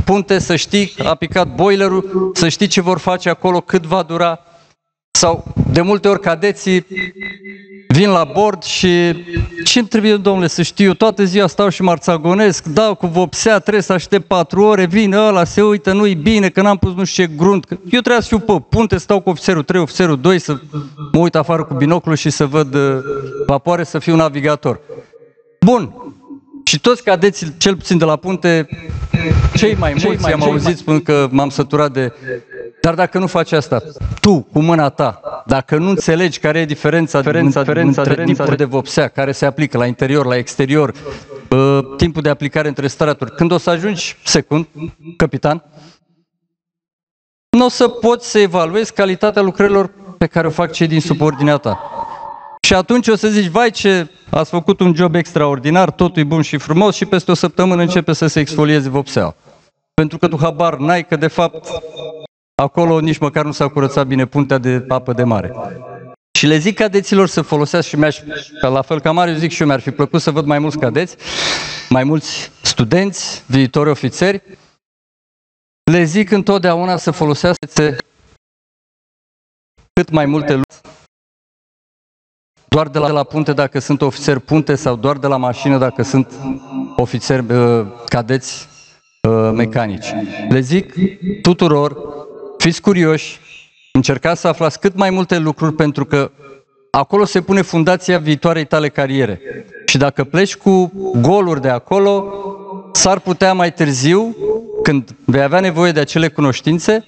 punte să știi, a picat boilerul, să știi ce vor face acolo, cât va dura, sau de multe ori cadeții vin la bord și ce îmi trebuie, domnule, să știu, toată ziua stau și marțagonesc, dau cu vopsea, trebuie să aștept patru ore, vine ăla, se uită, nu-i bine, că n-am pus nu știu ce grunt. Eu trebuie să fiu pe punte, stau cu ofițerul 3, ofițerul 2, să mă uit afară cu binoclul și să văd uh, vapoare, să fiu navigator. Bun. Și toți cadeții, cel puțin de la punte, cei mai mulți mai am auzit spun că m-am săturat de dar dacă nu faci asta, tu, cu mâna ta, dacă nu înțelegi care e diferența, diferența, diferența între tipuri de vopsea care se aplică la interior, la exterior, uh, timpul de aplicare între straturi, când o să ajungi secund, capitan, nu o să poți să evaluezi calitatea lucrărilor pe care o fac cei din subordinea ta. Și atunci o să zici, vai ce ați făcut un job extraordinar, totul e bun și frumos și peste o săptămână începe să se exfolieze vopseaua. Pentru că tu habar n-ai că de fapt Acolo nici măcar nu s-a curățat bine puntea de apă de mare. Și le zic cadeților să folosească și mi-aș, la fel ca Mariu zic și eu, mi-ar fi plăcut să văd mai mulți cadeți, mai mulți studenți, viitori ofițeri, Le zic întotdeauna să folosească cât mai multe lucruri doar de la, de la punte dacă sunt ofițeri punte sau doar de la mașină dacă sunt ofițeri uh, cadeți uh, mecanici. Le zic tuturor, fiți curioși, încercați să aflați cât mai multe lucruri pentru că acolo se pune fundația viitoarei tale cariere. Și dacă pleci cu goluri de acolo, s-ar putea mai târziu, când vei avea nevoie de acele cunoștințe,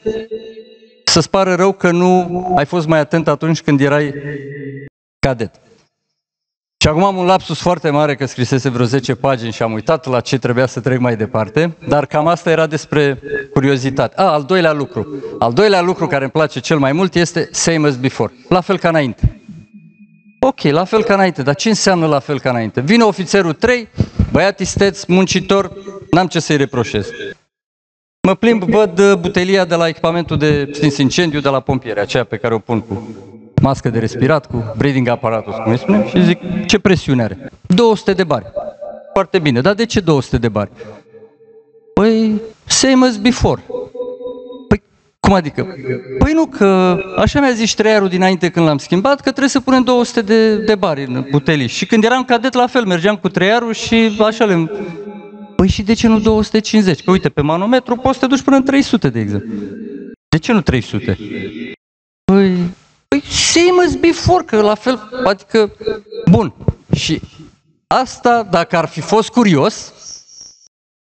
să-ți pară rău că nu ai fost mai atent atunci când erai cadet. Și acum am un lapsus foarte mare că scrisese vreo 10 pagini și am uitat la ce trebuia să trec mai departe, dar cam asta era despre curiozitate. A, al doilea lucru. Al doilea lucru care îmi place cel mai mult este same as before. La fel ca înainte. Ok, la fel ca înainte, dar ce înseamnă la fel ca înainte? Vine ofițerul 3, băiat isteț, muncitor, n-am ce să-i reproșez. Mă plimb, văd uh, butelia de la echipamentul de stins incendiu de la pompiere, aceea pe care o pun cu mască de respirat, cu breathing aparatul, cum îi spunem, și zic, ce presiune are? 200 de bari. Foarte bine, dar de ce 200 de bari? Păi, same as before. Păi, cum adică? Păi nu, că așa mi-a zis ștreiarul dinainte când l-am schimbat, că trebuie să punem 200 de, de bari în butelii. Și când eram cadet, la fel, mergeam cu treiarul și așa le... Păi și de ce nu 250? Că uite, pe manometru poți să te duci până în 300, de exemplu. De ce nu 300? Păi, Păi same as before, că la fel, adică, bun. Și asta, dacă ar fi fost curios,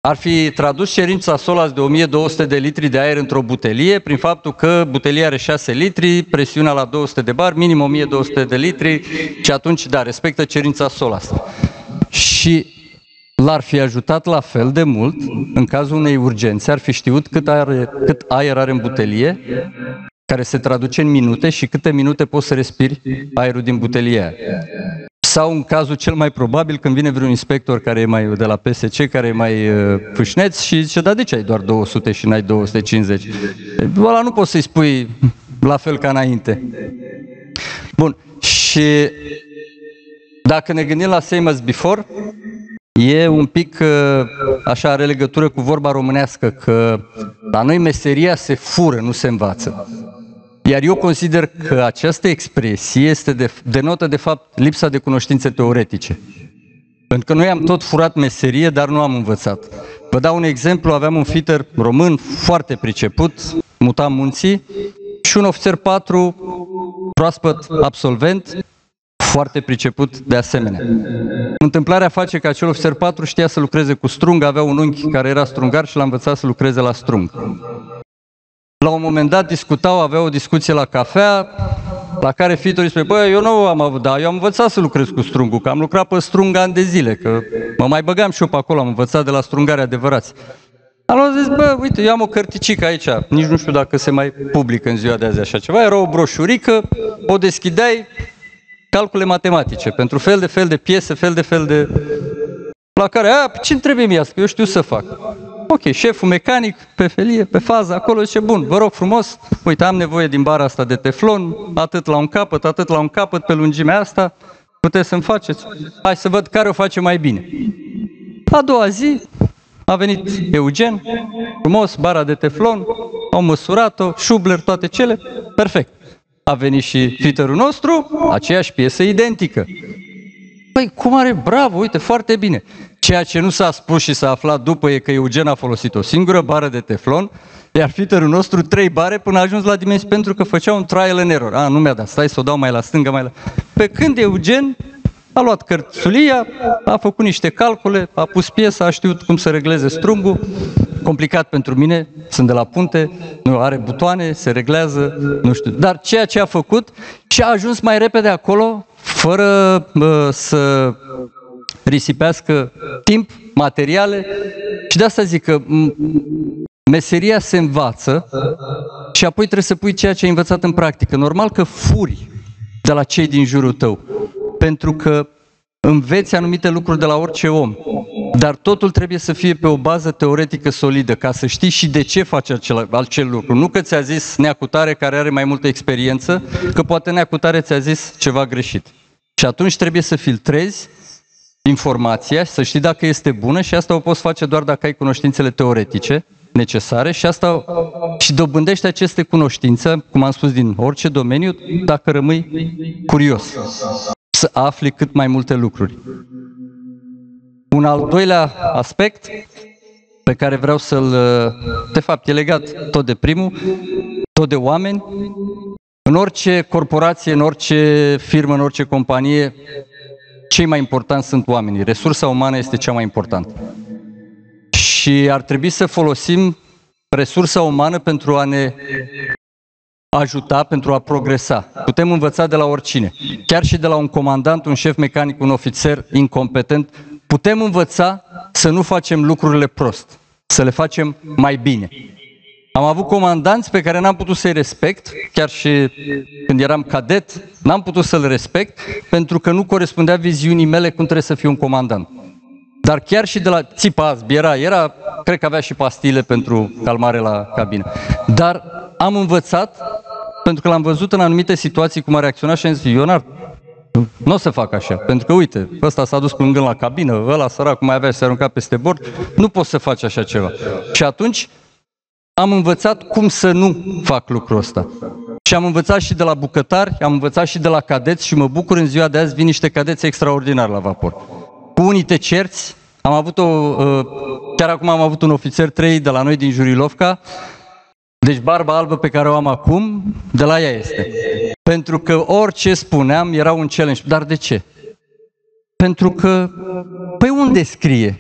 ar fi tradus cerința Solas de 1200 de litri de aer într-o butelie prin faptul că butelia are 6 litri, presiunea la 200 de bar, minim 1200 de litri și atunci, da, respectă cerința Solas. Și l-ar fi ajutat la fel de mult în cazul unei urgențe, ar fi știut cât, are, cât aer are în butelie care se traduce în minute și câte minute poți să respiri aerul din butelie Sau în cazul cel mai probabil când vine vreun inspector care e mai de la PSC, care e mai uh, fâșneț și zice, da, de ce ai doar 200 și n-ai 250? Ăla nu poți să-i spui la fel ca înainte. Bun, și dacă ne gândim la same as before, e un pic, uh, așa are legătură cu vorba românească, că la noi meseria se fură, nu se învață. Iar eu consider că această expresie este de, denotă de fapt lipsa de cunoștințe teoretice. Pentru că noi am tot furat meserie, dar nu am învățat. Vă dau un exemplu, aveam un fitter român foarte priceput, mutam munții, și un ofițer 4, proaspăt absolvent, foarte priceput de asemenea. Întâmplarea face că acel ofițer 4 știa să lucreze cu strung, avea un unchi care era strungar și l-a învățat să lucreze la strung. La un moment dat discutau, aveau o discuție la cafea, la care fitorii spune, băi, eu nu am avut, dar eu am învățat să lucrez cu strungul, că am lucrat pe strung ani de zile, că mă mai băgam și eu pe acolo, am învățat de la strungare adevărați. Am zis, bă, uite, eu am o cărticică aici, nici nu știu dacă se mai publică în ziua de azi așa ceva, era o broșurică, o deschideai, calcule matematice, pentru fel de fel de piese, fel de fel de... La care, a, ce trebuie mie asta? Eu știu să fac. Ok, șeful mecanic pe felie, pe fază, acolo zice, bun, vă rog frumos, uite, am nevoie din bara asta de teflon, atât la un capăt, atât la un capăt, pe lungimea asta, puteți să-mi faceți? Hai să văd care o face mai bine. A doua zi a venit Eugen, frumos, bara de teflon, au măsurat-o, șubler, toate cele, perfect. A venit și fitterul nostru, aceeași piesă identică. Păi, cum are? Bravo, uite, foarte bine. Ceea ce nu s-a spus și s-a aflat după e că Eugen a folosit o singură bară de teflon, iar fitterul nostru trei bare până a ajuns la dimensiuni pentru că făcea un trial and error. A, nu mi-a dat, stai să o dau mai la stânga, mai la... Pe când Eugen a luat cărțulia, a făcut niște calcule, a pus piesa, a știut cum să regleze strungul, complicat pentru mine, sunt de la punte, nu are butoane, se reglează, nu știu. Dar ceea ce a făcut și a ajuns mai repede acolo, fără uh, să risipească timp, materiale și de asta zic că meseria se învață și apoi trebuie să pui ceea ce ai învățat în practică. Normal că furi de la cei din jurul tău, pentru că înveți anumite lucruri de la orice om, dar totul trebuie să fie pe o bază teoretică solidă, ca să știi și de ce faci acel, acel lucru. Nu că ți-a zis neacutare care are mai multă experiență, că poate neacutare ți-a zis ceva greșit. Și atunci trebuie să filtrezi informația, să știi dacă este bună și asta o poți face doar dacă ai cunoștințele teoretice, necesare și asta și dobândește aceste cunoștințe, cum am spus, din orice domeniu, dacă rămâi curios. Să afli cât mai multe lucruri. Un al doilea aspect pe care vreau să-l... De fapt, e legat tot de primul, tot de oameni. În orice corporație, în orice firmă, în orice companie, cei mai importanți sunt oamenii. Resursa umană este cea mai importantă. Și ar trebui să folosim resursa umană pentru a ne ajuta, pentru a progresa. Putem învăța de la oricine. Chiar și de la un comandant, un șef mecanic, un ofițer incompetent, putem învăța să nu facem lucrurile prost, să le facem mai bine. Am avut comandanți pe care n-am putut să-i respect, chiar și când eram cadet, n-am putut să-l respect, pentru că nu corespundea viziunii mele cum trebuie să fiu un comandant. Dar chiar și de la țipa era, era, cred că avea și pastile pentru calmare la cabină. Dar am învățat, pentru că l-am văzut în anumite situații cum a reacționat și am zis, Ionar, nu o să fac așa, pentru că uite, ăsta s-a dus cu un gând la cabină, ăla sărac mai avea să se arunca peste bord, nu poți să faci așa ceva. Și atunci am învățat cum să nu fac lucrul ăsta. Și am învățat și de la bucătari, am învățat și de la cadeți și mă bucur în ziua de azi vin niște cadeți extraordinari la vapor. Cu unii te cerți, am avut o, uh, chiar acum am avut un ofițer 3 de la noi din Jurilovca, deci barba albă pe care o am acum, de la ea este. Pentru că orice spuneam era un challenge. Dar de ce? Pentru că, păi unde scrie?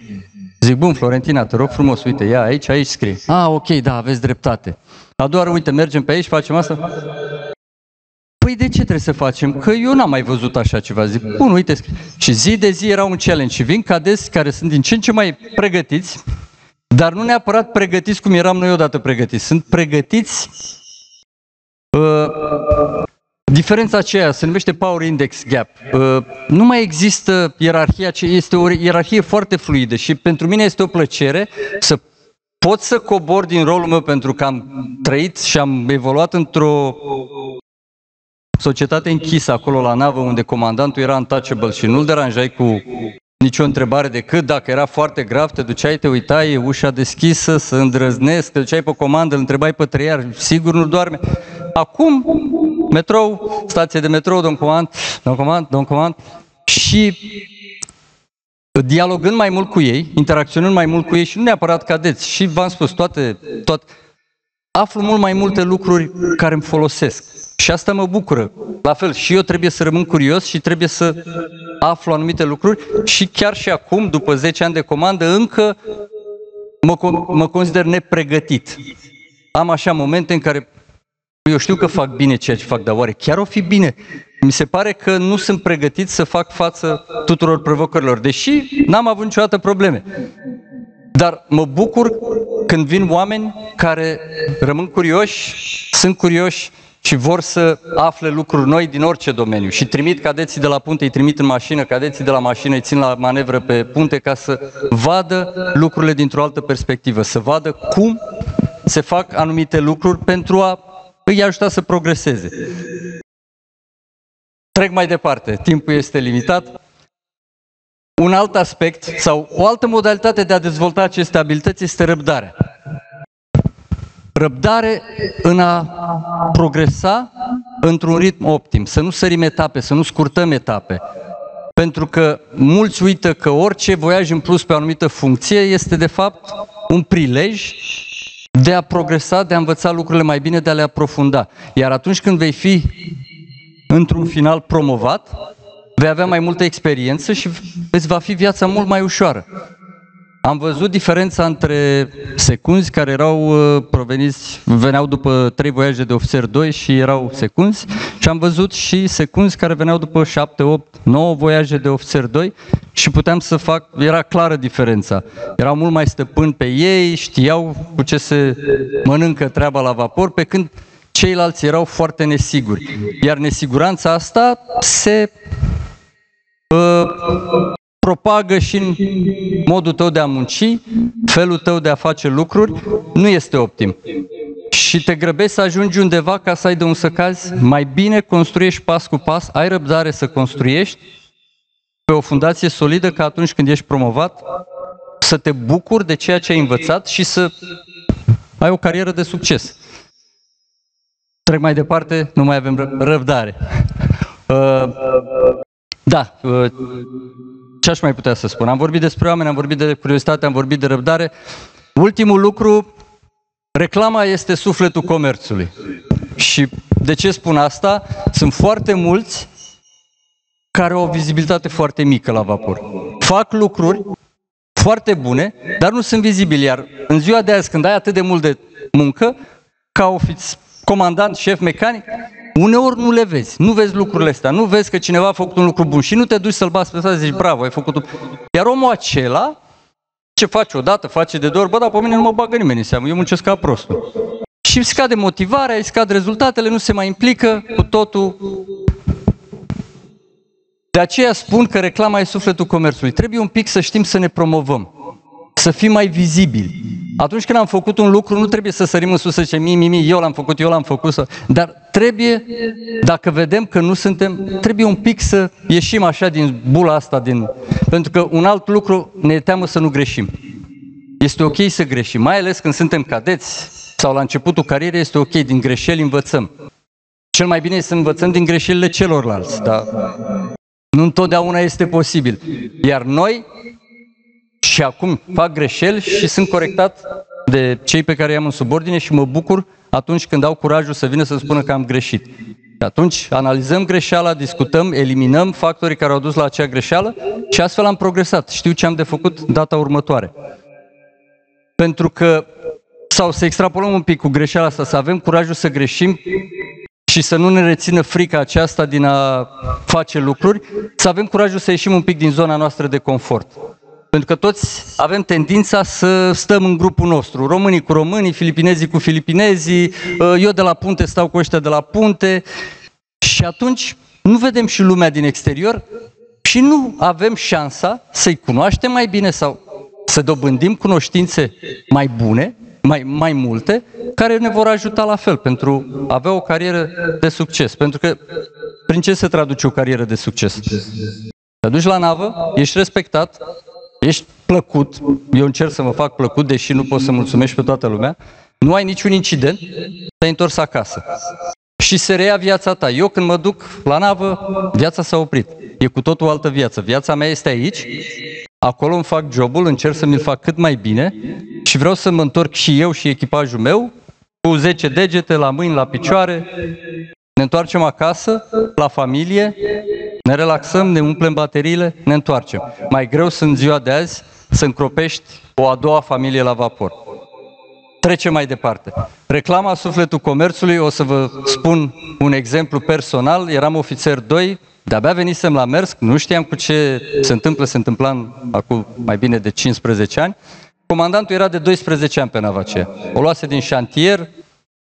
Zic, bun, Florentina, te rog frumos, uite, ia aici, aici scrie. A, ok, da, aveți dreptate. A doua uite, mergem pe aici, facem asta. Păi de ce trebuie să facem? Că eu n-am mai văzut așa ceva. Zic, bun, uite, scrie. și zi de zi era un challenge și vin cadeți care sunt din ce în ce mai pregătiți, dar nu neapărat pregătiți cum eram noi odată pregătiți. Sunt pregătiți uh, Diferența aceea se numește Power Index Gap. Uh, nu mai există ierarhia, ce este o ierarhie foarte fluidă și pentru mine este o plăcere să pot să cobor din rolul meu pentru că am trăit și am evoluat într-o societate închisă acolo la navă unde comandantul era untouchable și nu-l deranjai cu nicio întrebare decât dacă era foarte grav, te duceai, te uitai, ușa deschisă, să îndrăznesc, te duceai pe comandă, îl întrebai pe trăiar, sigur nu doarme. Acum, metrou, stație de metrou, domn comand, domn comand, domn comand, și dialogând mai mult cu ei, interacționând mai mult cu ei și nu neapărat cadeți, și v-am spus, toate, toate, aflu mult mai multe lucruri care îmi folosesc. Și asta mă bucură. La fel, și eu trebuie să rămân curios și trebuie să aflu anumite lucruri și chiar și acum, după 10 ani de comandă, încă mă, mă consider nepregătit. Am așa momente în care eu știu că fac bine ceea ce fac, dar oare chiar o fi bine? Mi se pare că nu sunt pregătit să fac față tuturor provocărilor, deși n-am avut niciodată probleme. Dar mă bucur când vin oameni care rămân curioși, sunt curioși și vor să afle lucruri noi din orice domeniu. Și trimit cadeții de la punte, îi trimit în mașină, cadeții de la mașină îi țin la manevră pe punte ca să vadă lucrurile dintr-o altă perspectivă, să vadă cum se fac anumite lucruri pentru a îi ajuta să progreseze. Trec mai departe, timpul este limitat. Un alt aspect sau o altă modalitate de a dezvolta aceste abilități este răbdarea. Răbdare în a progresa într-un ritm optim, să nu sărim etape, să nu scurtăm etape. Pentru că mulți uită că orice voiaj în plus pe o anumită funcție este de fapt un prilej de a progresa, de a învăța lucrurile mai bine, de a le aprofunda. Iar atunci când vei fi într-un final promovat, vei avea mai multă experiență și îți va fi viața mult mai ușoară. Am văzut diferența între secunzi care erau uh, proveniți, veneau după trei voiaje de ofițer 2 și erau secunzi și am văzut și secunzi care veneau după 7, 8, 9 voiaje de ofițer 2 și puteam să fac, era clară diferența. Erau mult mai stăpâni pe ei, știau cu ce se mănâncă treaba la vapor, pe când ceilalți erau foarte nesiguri. Iar nesiguranța asta se uh, propagă și în modul tău de a munci, felul tău de a face lucruri, nu este optim. Și te grăbești să ajungi undeva ca să ai de un să cazi, mai bine construiești pas cu pas, ai răbdare să construiești pe o fundație solidă ca atunci când ești promovat, să te bucuri de ceea ce ai învățat și să ai o carieră de succes. Trec mai departe, nu mai avem răbdare. Uh, da, uh, ce aș mai putea să spun? Am vorbit despre oameni, am vorbit de curiozitate, am vorbit de răbdare. Ultimul lucru, reclama este sufletul comerțului. Și de ce spun asta? Sunt foarte mulți care au o vizibilitate foarte mică la vapor. Fac lucruri foarte bune, dar nu sunt vizibili. Iar în ziua de azi, când ai atât de mult de muncă, ca ofiț, comandant, șef mecanic, uneori nu le vezi. Nu vezi lucrurile astea. Nu vezi că cineva a făcut un lucru bun și nu te duci să-l bați pe să zici bravo, ai făcut un... Iar omul acela, ce face odată, face de două ori, bă, dar pe mine nu mă bagă nimeni în seamă, eu muncesc ca prostul. Și îi scade motivarea, îi scad rezultatele, nu se mai implică cu totul. De aceea spun că reclama e sufletul comerțului. Trebuie un pic să știm să ne promovăm, să fim mai vizibili. Atunci când am făcut un lucru, nu trebuie să sărim în sus să zicem, mi, mi, mi, eu l-am făcut, eu l-am făcut, dar trebuie, dacă vedem că nu suntem, trebuie un pic să ieșim așa din bula asta, din... pentru că un alt lucru ne teamă să nu greșim. Este ok să greșim, mai ales când suntem cadeți sau la începutul carierei, este ok, din greșeli învățăm. Cel mai bine este să învățăm din greșelile celorlalți, dar nu întotdeauna este posibil. Iar noi și acum fac greșeli și sunt corectat de cei pe care i-am în subordine și mă bucur atunci când au curajul să vină să spună că am greșit. Atunci analizăm greșeala, discutăm, eliminăm factorii care au dus la acea greșeală și astfel am progresat. Știu ce am de făcut data următoare. Pentru că, sau să extrapolăm un pic cu greșeala asta, să avem curajul să greșim și să nu ne rețină frica aceasta din a face lucruri, să avem curajul să ieșim un pic din zona noastră de confort. Pentru că toți avem tendința să stăm în grupul nostru, românii cu românii, filipinezii cu filipinezii, eu de la punte stau cu ăștia de la punte și atunci nu vedem și lumea din exterior și nu avem șansa să-i cunoaștem mai bine sau să dobândim cunoștințe mai bune, mai, mai multe, care ne vor ajuta la fel pentru a avea o carieră de succes. Pentru că prin ce se traduce o carieră de succes? Te duci la navă, ești respectat, ești plăcut, eu încerc să mă fac plăcut, deși nu pot să mulțumesc pe toată lumea, nu ai niciun incident, te-ai întors acasă. Și se reia viața ta. Eu când mă duc la navă, viața s-a oprit. E cu totul altă viață. Viața mea este aici, acolo îmi fac jobul, încerc să mi-l fac cât mai bine și vreau să mă întorc și eu și echipajul meu cu 10 degete la mâini, la picioare, ne întoarcem acasă, la familie, ne relaxăm, ne umplem bateriile, ne întoarcem. Mai greu sunt ziua de azi să încropești o a doua familie la vapor. Trecem mai departe. Reclama Sufletul Comerțului, o să vă spun un exemplu personal. Eram ofițer 2, de-abia venisem la Mersk, nu știam cu ce se întâmplă, se întâmpla în, acum mai bine de 15 ani. Comandantul era de 12 ani pe nava aceea. O luase din șantier,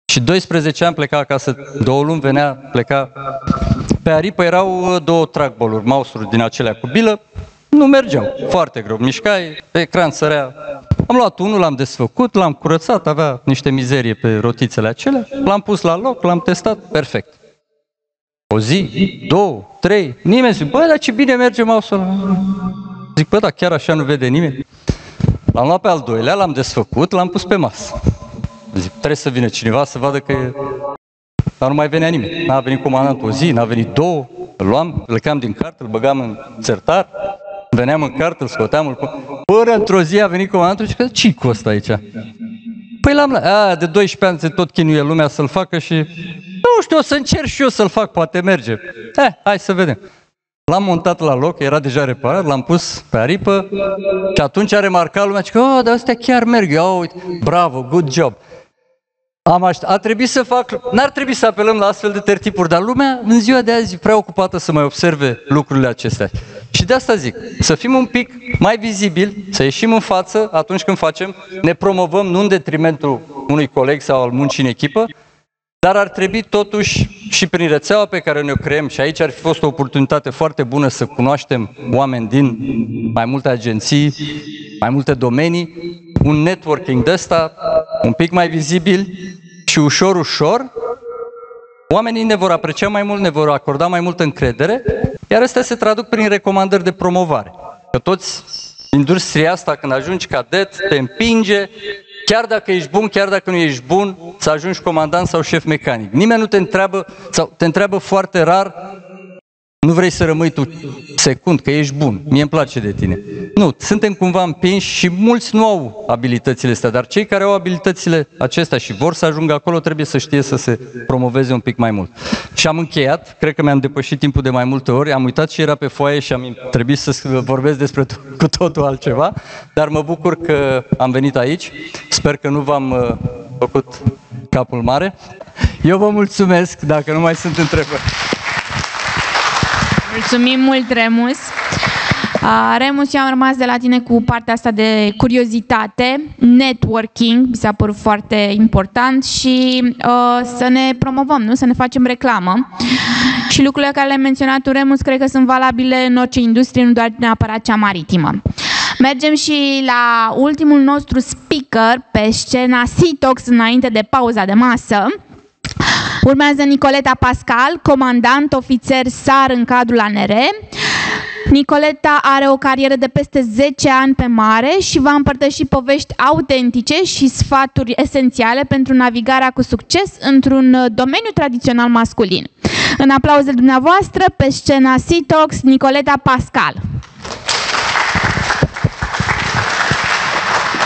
și 12 ani pleca acasă, două luni venea, pleca. Pe aripă erau uh, două trackball-uri, mouse din acelea cu bilă, nu mergeau, foarte greu. Mișcai, pe ecran sărea. Am luat unul, l-am desfăcut, l-am curățat, avea niște mizerie pe rotițele acelea, l-am pus la loc, l-am testat, perfect. O zi, două, trei, nimeni zice, băi, dar ce bine merge mouse-ul Zic, bă, dar chiar așa nu vede nimeni? L-am luat pe al doilea, l-am desfăcut, l-am pus pe masă. Zic, trebuie să vină cineva să vadă că e... Dar nu mai venea nimeni. N-a venit comandantul o zi, n-a venit două, îl luam, plecam din carte, îl băgam în țertar, veneam în carte, îl scoteam, îl... Până într-o zi a venit comandantul și zice, ce cu ăsta aici? Păi l-am la... A, de 12 ani se tot chinuie lumea să-l facă și... Nu știu, o să încerc și eu să-l fac, poate merge. Eh, hai să vedem. L-am montat la loc, era deja reparat, l-am pus pe aripă și atunci a remarcat lumea că, oh, dar astea chiar merg. Oh, uite, bravo, good job. Am aș- a trebuit să fac, n-ar trebui să apelăm la astfel de tertipuri, dar lumea în ziua de azi e prea ocupată să mai observe lucrurile acestea. Și de asta zic, să fim un pic mai vizibili, să ieșim în față atunci când facem, ne promovăm nu în detrimentul unui coleg sau al muncii în echipă, dar ar trebui totuși și prin rețeaua pe care ne-o creăm și aici ar fi fost o oportunitate foarte bună să cunoaștem oameni din mai multe agenții, mai multe domenii, un networking de ăsta un pic mai vizibil și ușor, ușor, oamenii ne vor aprecia mai mult, ne vor acorda mai multă încredere, iar astea se traduc prin recomandări de promovare. Că toți industria asta, când ajungi cadet, te împinge chiar dacă ești bun, chiar dacă nu ești bun, să ajungi comandant sau șef mecanic. Nimeni nu te întreabă, sau te întreabă foarte rar nu vrei să rămâi tu secund, că ești bun, mie îmi place de tine. Nu, suntem cumva împinși și mulți nu au abilitățile astea, dar cei care au abilitățile acestea și vor să ajungă acolo trebuie să știe să se promoveze un pic mai mult. Și am încheiat, cred că mi-am depășit timpul de mai multe ori, am uitat ce era pe foaie și am trebuit să vorbesc despre cu totul altceva, dar mă bucur că am venit aici, sper că nu v-am uh, făcut capul mare. Eu vă mulțumesc, dacă nu mai sunt întrebări. Mulțumim mult, Remus. Uh, Remus, eu am rămas de la tine cu partea asta de curiozitate, networking, mi s-a părut foarte important și uh, să ne promovăm, nu? să ne facem reclamă. Și lucrurile care le-ai menționat tu, Remus, cred că sunt valabile în orice industrie, nu doar neapărat cea maritimă. Mergem și la ultimul nostru speaker pe scena Citox înainte de pauza de masă. Urmează Nicoleta Pascal, comandant ofițer SAR în cadrul ANR. Nicoleta are o carieră de peste 10 ani pe mare și va împărtăși povești autentice și sfaturi esențiale pentru navigarea cu succes într-un domeniu tradițional masculin. În aplauzele dumneavoastră, pe scena Citox, Nicoleta Pascal.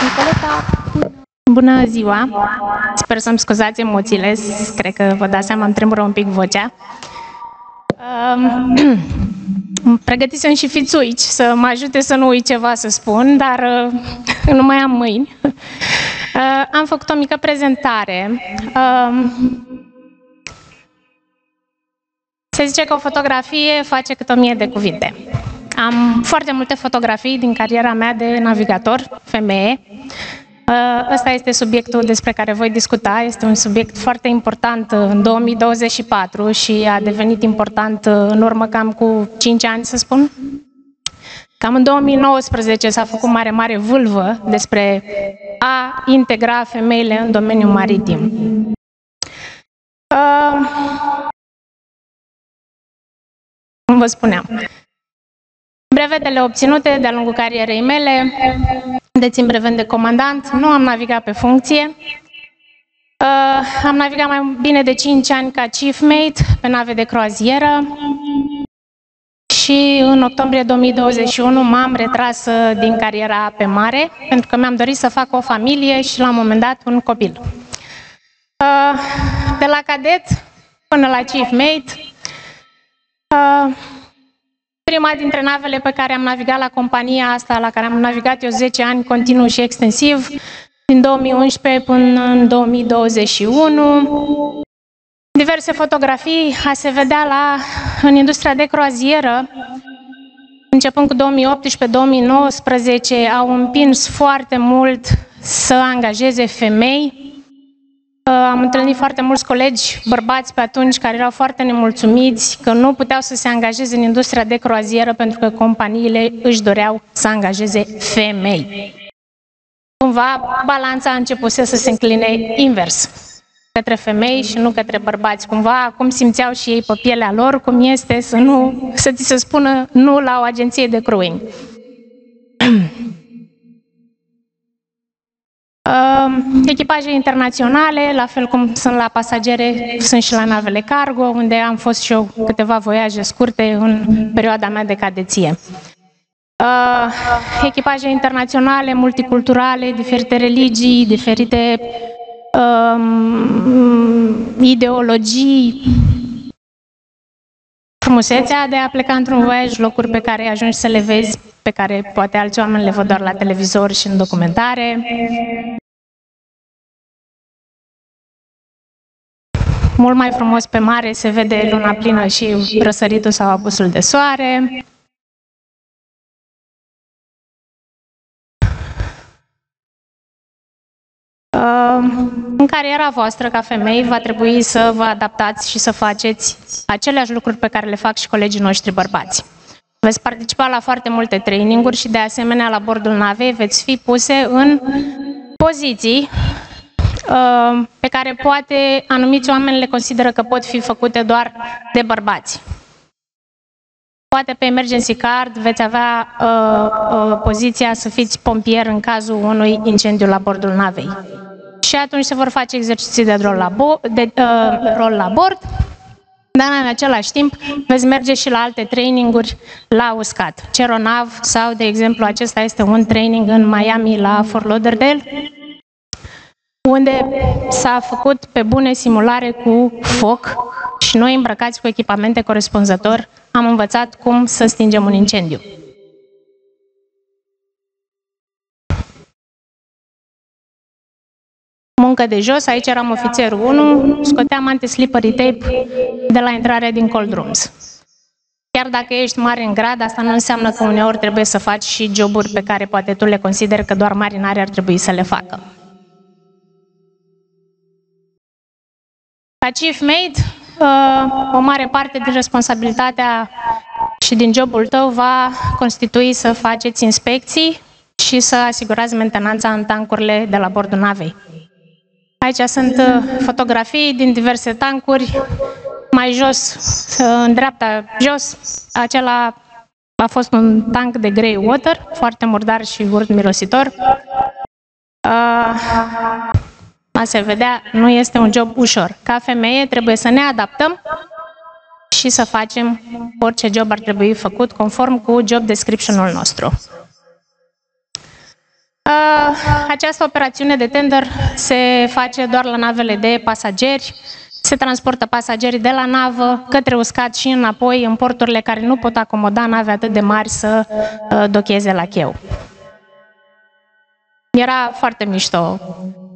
Nicoleta, Bună ziua! Sper să-mi scuzați emoțiile, cred că vă dați seama, îmi tremură un pic vocea. Um, (clears throat) pregătisem și fițuici să mă ajute să nu uit ceva să spun, dar uh, (laughs) nu mai am mâini. Uh, am făcut o mică prezentare. Uh, se zice că o fotografie face cât o mie de cuvinte. Am foarte multe fotografii din cariera mea de navigator, femeie, Uh, ăsta este subiectul despre care voi discuta. Este un subiect foarte important uh, în 2024 și a devenit important uh, în urmă cam cu 5 ani, să spun. Cam în 2019 s-a făcut mare, mare vâlvă despre a integra femeile în domeniul maritim. Uh, cum vă spuneam, brevetele obținute de-a lungul carierei mele dețin brevet de comandant, nu am navigat pe funcție. Uh, am navigat mai bine de 5 ani ca chief mate pe nave de croazieră și în octombrie 2021 m-am retras uh, din cariera pe mare pentru că mi-am dorit să fac o familie și la un moment dat un copil. Uh, de la cadet până la chief mate, uh, Prima dintre navele pe care am navigat la compania asta, la care am navigat eu 10 ani, continuu și extensiv, din 2011 până în 2021. Diverse fotografii a se vedea la, în industria de croazieră, începând cu 2018-2019, au împins foarte mult să angajeze femei am întâlnit foarte mulți colegi bărbați pe atunci care erau foarte nemulțumiți că nu puteau să se angajeze în industria de croazieră pentru că companiile își doreau să angajeze femei. Cumva balanța a început să se încline invers către femei și nu către bărbați. Cumva acum simțeau și ei pe pielea lor cum este să, nu, să ți se spună nu la o agenție de crewing. (clears throat) Echipaje internaționale, la fel cum sunt la pasagere, sunt și la navele cargo, unde am fost și eu câteva voiaje scurte în perioada mea de cadeție. Uh, echipaje internaționale, multiculturale, diferite religii, diferite um, ideologii, frumusețea de a pleca într-un voiaj, locuri pe care ajungi să le vezi, pe care poate alți oameni le văd doar la televizor și în documentare. Mult mai frumos pe mare se vede luna plină și răsăritul sau abusul de soare. În cariera voastră ca femei va trebui să vă adaptați și să faceți aceleași lucruri pe care le fac și colegii noștri bărbați. Veți participa la foarte multe traininguri și de asemenea la bordul navei veți fi puse în poziții uh, pe care poate anumiți oameni le consideră că pot fi făcute doar de bărbați. Poate pe emergency card veți avea uh, uh, poziția să fiți pompier în cazul unui incendiu la bordul navei. Și atunci se vor face exerciții de rol la, bo- de, uh, rol la bord, dar în același timp veți merge și la alte traininguri la uscat. Ceronav sau, de exemplu, acesta este un training în Miami la Fort Lauderdale, unde s-a făcut pe bune simulare cu foc și noi îmbrăcați cu echipamente corespunzător am învățat cum să stingem un incendiu. Muncă de jos, aici eram ofițerul 1, scoteam anti-slippery tape de la intrarea din cold rooms. Chiar dacă ești mare în grad, asta nu înseamnă că uneori trebuie să faci și joburi pe care poate tu le consideri că doar marinari ar trebui să le facă. Ca chief mate, uh, o mare parte din responsabilitatea și din jobul tău va constitui să faceți inspecții și să asigurați mentenanța în tancurile de la bordul navei. Aici sunt uh, fotografii din diverse tancuri. Mai jos, uh, în dreapta, jos, acela a fost un tank de grey water, foarte murdar și urât mirositor. A se vedea, nu este un job ușor. Ca femeie trebuie să ne adaptăm și să facem orice job ar trebui făcut conform cu job description-ul nostru. Această operațiune de tender se face doar la navele de pasageri, se transportă pasagerii de la navă către uscat și înapoi în porturile care nu pot acomoda nave atât de mari să docheze la cheu. Era foarte mișto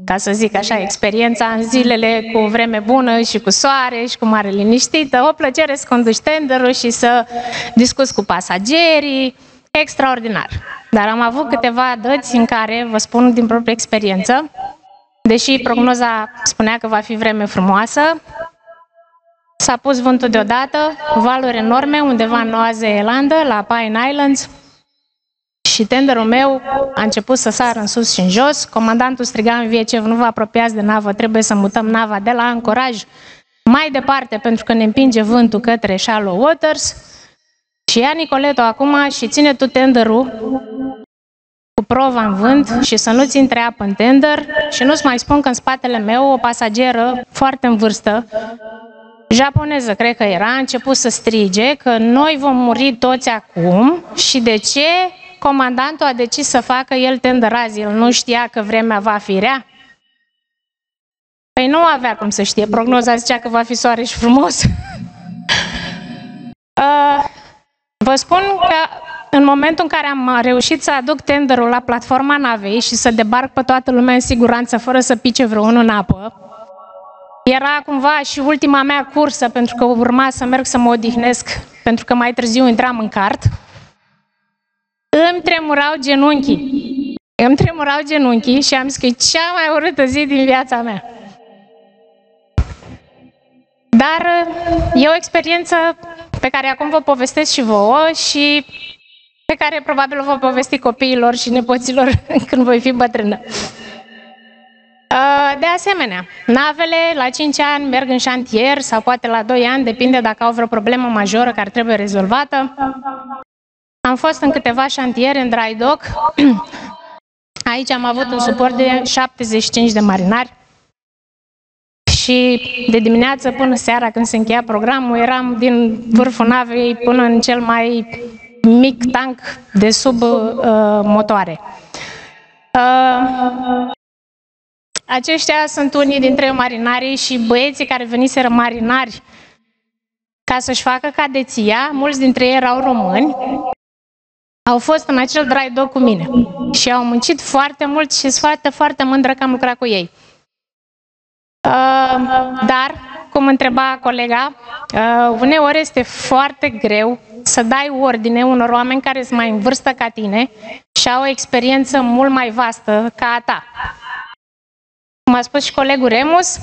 ca să zic așa, experiența în zilele cu vreme bună și cu soare și cu mare liniștită. O plăcere să conduci tenderul și să discuți cu pasagerii. Extraordinar. Dar am avut câteva dăți în care, vă spun din proprie experiență, deși prognoza spunea că va fi vreme frumoasă, s-a pus vântul deodată, valuri enorme undeva în Noua Zeelandă, la Pine Islands, și tenderul meu a început să sară în sus și în jos. Comandantul striga în Viecev, nu vă apropiați de navă, trebuie să mutăm nava de la ancoraj mai departe pentru că ne împinge vântul către shallow waters. Și ia Nicoleto acum și ține tu tenderul cu prova în vânt și să nu-ți intre apă în tender și nu-ți mai spun că în spatele meu o pasageră foarte în vârstă, japoneză cred că era, a început să strige că noi vom muri toți acum și de ce comandantul a decis să facă el tender azi, el nu știa că vremea va fi rea? Păi nu avea cum să știe, prognoza zicea că va fi soare și frumos. (laughs) uh, vă spun că în momentul în care am reușit să aduc tenderul la platforma navei și să debarc pe toată lumea în siguranță, fără să pice vreunul în apă, era cumva și ultima mea cursă, pentru că urma să merg să mă odihnesc, pentru că mai târziu intram în cart. Îmi tremurau genunchii. Îmi tremurau genunchii și am zis că e cea mai urâtă zi din viața mea. Dar e o experiență pe care acum vă povestesc și vouă și pe care probabil o vă povesti copiilor și nepoților (laughs) când voi fi bătrână. De asemenea, navele la 5 ani merg în șantier sau poate la 2 ani, depinde dacă au vreo problemă majoră care trebuie rezolvată. Am fost în câteva șantiere în dry dock. (clears throat) Aici am avut un suport de 75 de marinari și de dimineață până seara când se încheia programul eram din vârful navei până în cel mai mic tank de sub uh, motoare. Uh, aceștia sunt unii dintre marinarii și băieții care veniseră marinari ca să-și facă cadeția, mulți dintre ei erau români, au fost în acel dry dog cu mine și au muncit foarte mult și sunt foarte, foarte mândră că am lucrat cu ei. Uh, dar, cum întreba colega, uh, uneori este foarte greu să dai ordine unor oameni care sunt mai în vârstă ca tine și au o experiență mult mai vastă ca a ta. Cum a spus și colegul Remus,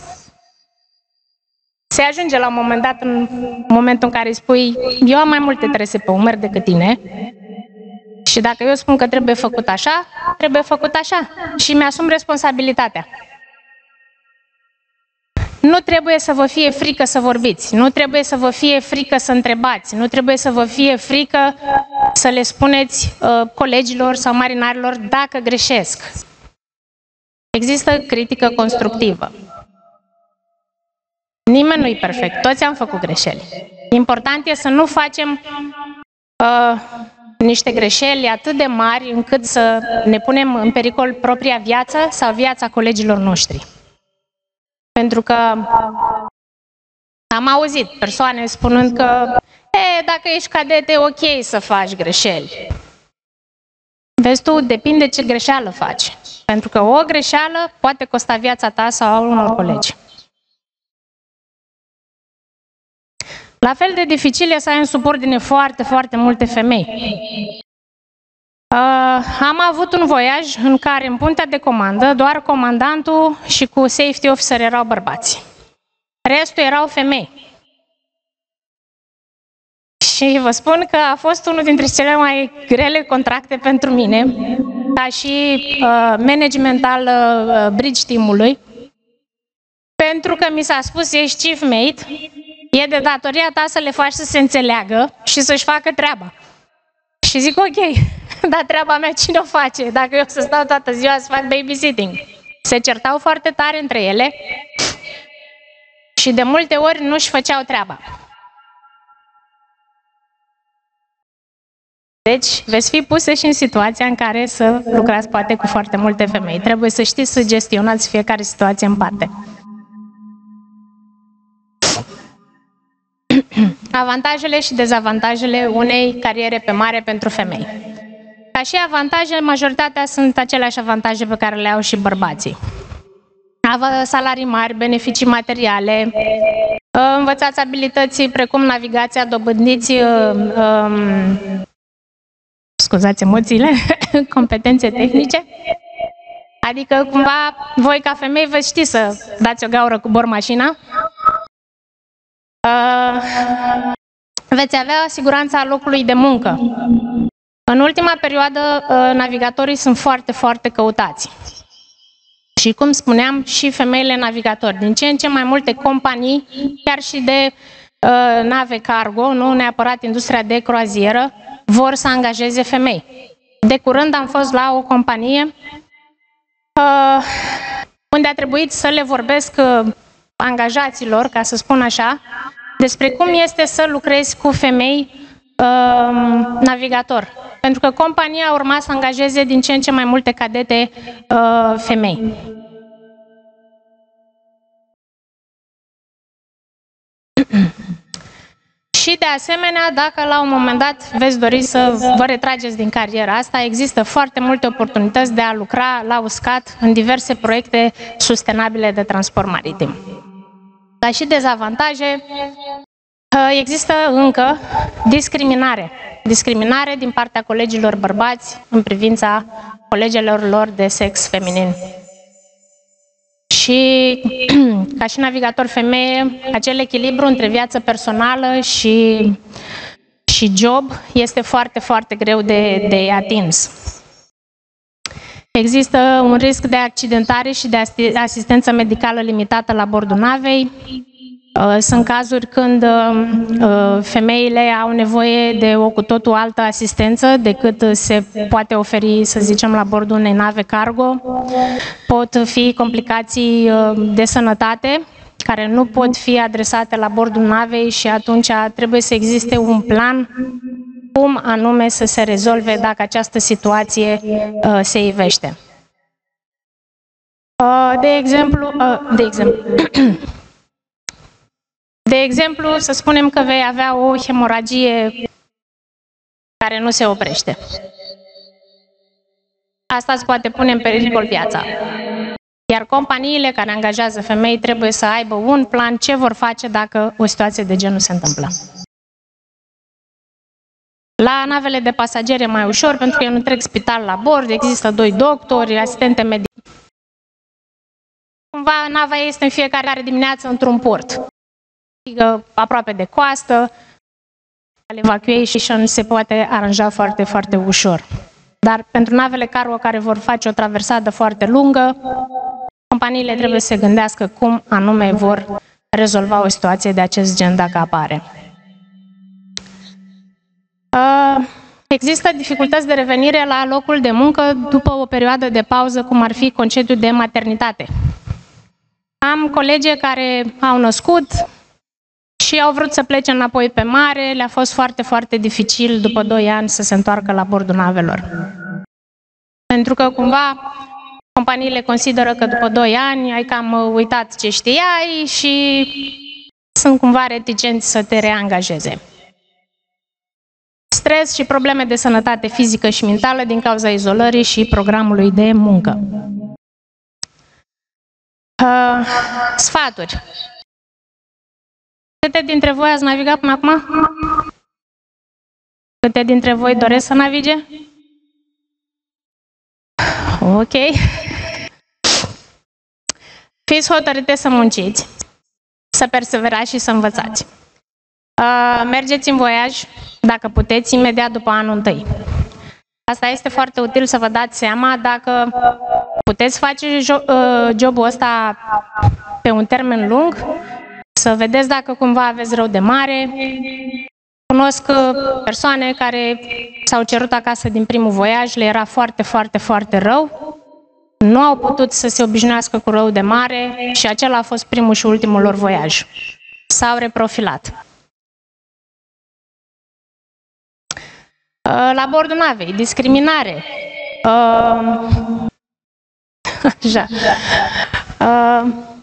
se ajunge la un moment dat, în momentul în care îi spui, eu am mai multe trese pe umeri decât tine, și dacă eu spun că trebuie făcut așa, trebuie făcut așa. Și mi-asum responsabilitatea. Nu trebuie să vă fie frică să vorbiți, nu trebuie să vă fie frică să întrebați, nu trebuie să vă fie frică să le spuneți uh, colegilor sau marinarilor dacă greșesc. Există critică constructivă. Nimeni nu e perfect, toți am făcut greșeli. Important e să nu facem uh, niște greșeli atât de mari încât să ne punem în pericol propria viață sau viața colegilor noștri. Pentru că am auzit persoane spunând că e, dacă ești cadet, e ok să faci greșeli. Vezi tu, depinde ce greșeală faci. Pentru că o greșeală poate costa viața ta sau a unor colegi. La fel de dificil e să ai în subordine foarte, foarte multe femei. Uh, am avut un voiaj în care în puntea de comandă doar comandantul și cu safety officer erau bărbați. Restul erau femei. Și vă spun că a fost unul dintre cele mai grele contracte pentru mine, ca și uh, management al uh, bridge team-ului, pentru că mi s-a spus, ești chief mate, e de datoria ta să le faci să se înțeleagă și să-și facă treaba. Și zic, ok, (laughs) dar treaba mea cine o face dacă eu să stau toată ziua să fac babysitting? Se certau foarte tare între ele și de multe ori nu-și făceau treaba. Deci, veți fi puse și în situația în care să lucrați poate cu foarte multe femei. Trebuie să știți să gestionați fiecare situație în parte. (clears throat) Avantajele și dezavantajele unei cariere pe mare pentru femei. Ca și avantaje, majoritatea sunt aceleași avantaje pe care le au și bărbații. Salarii mari, beneficii materiale, învățați abilități precum navigația, dobândiți um, scuzați emoțiile, (laughs) competențe tehnice. Adică cumva voi ca femei vă știți să dați o gaură cu bor mașina. Uh, veți avea siguranța locului de muncă. În ultima perioadă, uh, navigatorii sunt foarte, foarte căutați. Și cum spuneam, și femeile navigatori. Din ce în ce mai multe companii, chiar și de uh, nave cargo, nu neapărat industria de croazieră, vor să angajeze femei. De curând am fost la o companie uh, unde a trebuit să le vorbesc uh, angajaților, ca să spun așa, despre cum este să lucrezi cu femei uh, navigator. Pentru că compania urma să angajeze din ce în ce mai multe cadete uh, femei. (clears throat) Și de asemenea, dacă la un moment dat veți dori să vă retrageți din cariera asta, există foarte multe oportunități de a lucra la uscat în diverse proiecte sustenabile de transport maritim. Dar și dezavantaje, ă, există încă discriminare. Discriminare din partea colegilor bărbați în privința colegilor lor de sex feminin. Și (clears throat) ca și navigator femeie, acel echilibru între viață personală și, și job este foarte, foarte greu de, de atins. Există un risc de accidentare și de asistență medicală limitată la bordul navei. Uh, sunt cazuri când uh, uh, femeile au nevoie de o cu totul altă asistență decât se poate oferi, să zicem, la bordul unei nave cargo. Pot fi complicații de sănătate care nu pot fi adresate la bordul navei și atunci trebuie să existe un plan cum anume să se rezolve dacă această situație se ivește. De exemplu, de exemplu (clears throat) De exemplu, să spunem că vei avea o hemoragie care nu se oprește. Asta îți poate pune în pericol viața. Iar companiile care angajează femei trebuie să aibă un plan ce vor face dacă o situație de genul se întâmplă. La navele de pasageri e mai ușor pentru că e un întreg spital la bord, există doi doctori, asistente medicale. Cumva nava este în fiecare dimineață într-un port aproape de coastă, evacuation se poate aranja foarte, foarte ușor. Dar pentru navele cargo care vor face o traversadă foarte lungă, companiile trebuie să se gândească cum anume vor rezolva o situație de acest gen dacă apare. Uh, există dificultăți de revenire la locul de muncă după o perioadă de pauză, cum ar fi concediu de maternitate. Am colege care au născut și au vrut să plece înapoi pe mare, le-a fost foarte, foarte dificil după 2 ani să se întoarcă la bordul navelor. Pentru că cumva companiile consideră că după 2 ani ai cam uitat ce știai și sunt cumva reticenți să te reangajeze. Stres și probleme de sănătate fizică și mentală din cauza izolării și programului de muncă. Uh, sfaturi. Câte dintre voi ați navigat până acum? Câte dintre voi doresc să navige? Ok. Fiți hotărâte să munciți, să perseverați și să învățați. Uh, mergeți în voiaj, dacă puteți, imediat după anul întâi. Asta este foarte util să vă dați seama dacă puteți face uh, jobul ăsta pe un termen lung, să vedeți dacă cumva aveți rău de mare. Cunosc uh, persoane care s-au cerut acasă din primul voiaj, le era foarte, foarte, foarte rău. Nu au putut să se obișnuiască cu rău de mare și acela a fost primul și ultimul lor voiaj. S-au reprofilat. Uh, la bordul navei, discriminare. Uh, (laughs) așa. Uh,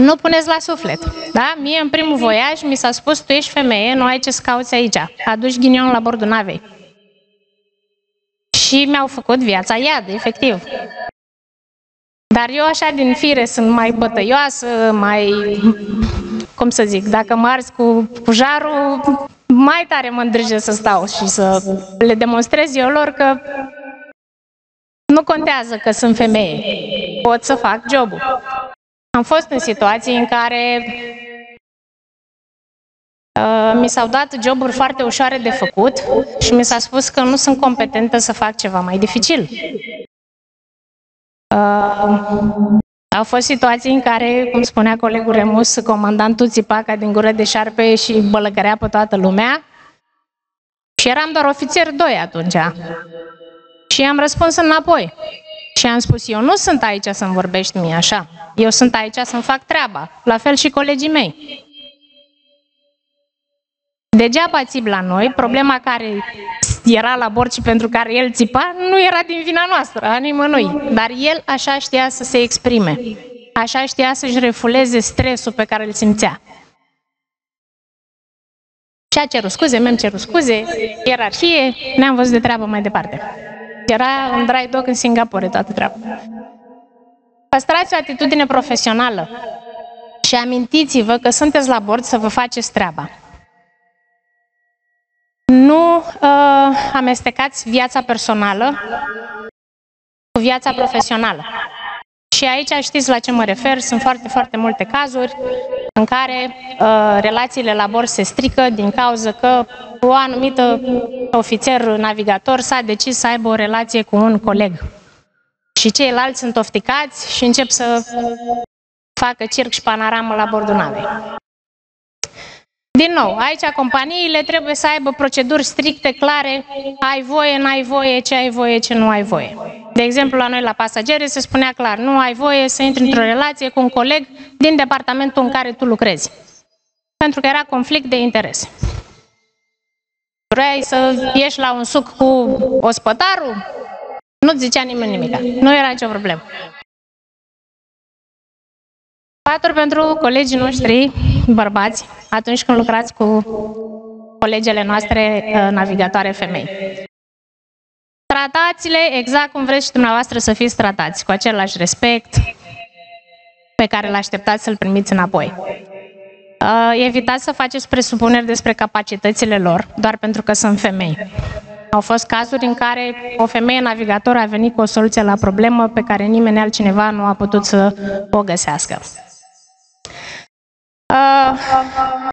nu puneți la suflet. Da? Mie în primul voiaj mi s-a spus, tu ești femeie, nu ai ce să cauți aici. Aduci ghinion la bordul navei. Și mi-au făcut viața iad, efectiv. Dar eu așa din fire sunt mai bătăioasă, mai, cum să zic, dacă mă ars cu, cu jarul, mai tare mă îndrăge să stau și să le demonstrez eu lor că nu contează că sunt femeie, pot să fac jobul. Am fost în situații în care uh, mi s-au dat joburi foarte ușoare de făcut și mi s-a spus că nu sunt competentă să fac ceva mai dificil. Uh, au fost situații în care, cum spunea colegul Remus, comandantul țipa ca din gură de șarpe și bălăcărea pe toată lumea. Și eram doar ofițer 2 atunci. Și am răspuns înapoi. Și am spus, eu nu sunt aici să-mi vorbești mie așa. Eu sunt aici să-mi fac treaba. La fel și colegii mei. Degeaba țip la noi, problema care era la bord și pentru care el țipa, nu era din vina noastră, a nimănui. Dar el așa știa să se exprime. Așa știa să-și refuleze stresul pe care îl simțea. Și a cerut scuze, mi-am cerut scuze, ierarhie, ne-am văzut de treabă mai departe. Era un dry dog în Singapore toată treaba. Păstrați o atitudine profesională și amintiți-vă că sunteți la bord să vă faceți treaba. Nu uh, amestecați viața personală cu viața profesională. Și aici știți la ce mă refer, sunt foarte, foarte multe cazuri în care uh, relațiile la bord se strică din cauza că o anumită ofițer navigator s-a decis să aibă o relație cu un coleg. Și ceilalți sunt ofticați și încep să facă circ și panoramă la bordul navei. Din nou, aici companiile trebuie să aibă proceduri stricte, clare, ai voie, n-ai voie, ce ai voie, ce nu ai voie. De exemplu, la noi la pasagere se spunea clar, nu ai voie să intri într-o relație cu un coleg din departamentul în care tu lucrezi. Pentru că era conflict de interese. Vrei să ieși la un suc cu ospătarul? Nu zicea nimeni nimic. Nu era nicio problemă. Patru pentru colegii noștri bărbați atunci când lucrați cu colegele noastre uh, navigatoare femei. Tratați-le exact cum vreți și dumneavoastră să fiți tratați, cu același respect pe care îl așteptați să-l primiți înapoi. Uh, evitați să faceți presupuneri despre capacitățile lor, doar pentru că sunt femei. Au fost cazuri în care o femeie navigator a venit cu o soluție la problemă pe care nimeni altcineva nu a putut să o găsească. Uh,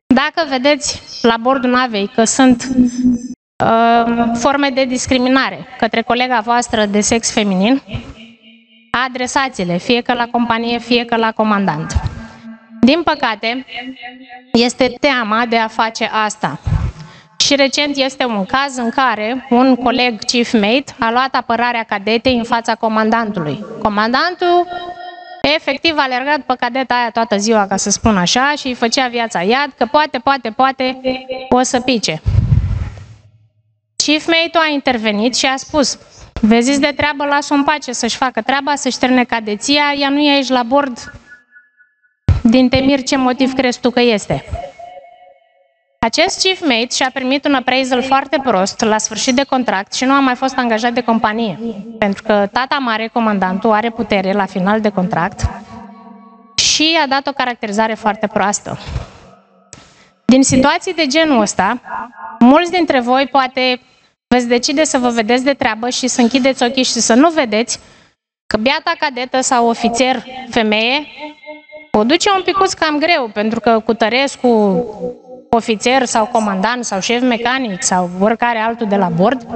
dacă vedeți la bordul navei că sunt uh, forme de discriminare către colega voastră de sex feminin, adresați-le, fie că la companie, fie că la comandant. Din păcate, este teama de a face asta. Și recent este un caz în care un coleg chief mate a luat apărarea cadetei în fața comandantului. Comandantul efectiv a alergat pe cadeta aia toată ziua, ca să spun așa, și îi făcea viața iad, că poate, poate, poate o să pice. Chief mate a intervenit și a spus, vezi de treabă, las-o în pace să-și facă treaba, să-și termine cadeția, ea nu e aici la bord din temir ce motiv crezi tu că este. Acest chief mate și-a primit un appraisal foarte prost la sfârșit de contract și nu a mai fost angajat de companie. Pentru că tata mare, comandantul, are putere la final de contract și a dat o caracterizare foarte proastă. Din situații de genul ăsta, mulți dintre voi poate veți decide să vă vedeți de treabă și să închideți ochii și să nu vedeți că biata cadetă sau ofițer femeie o duce un picuț cam greu, pentru că cu Tărescu, ofițer sau comandant sau șef mecanic sau oricare altul de la bord,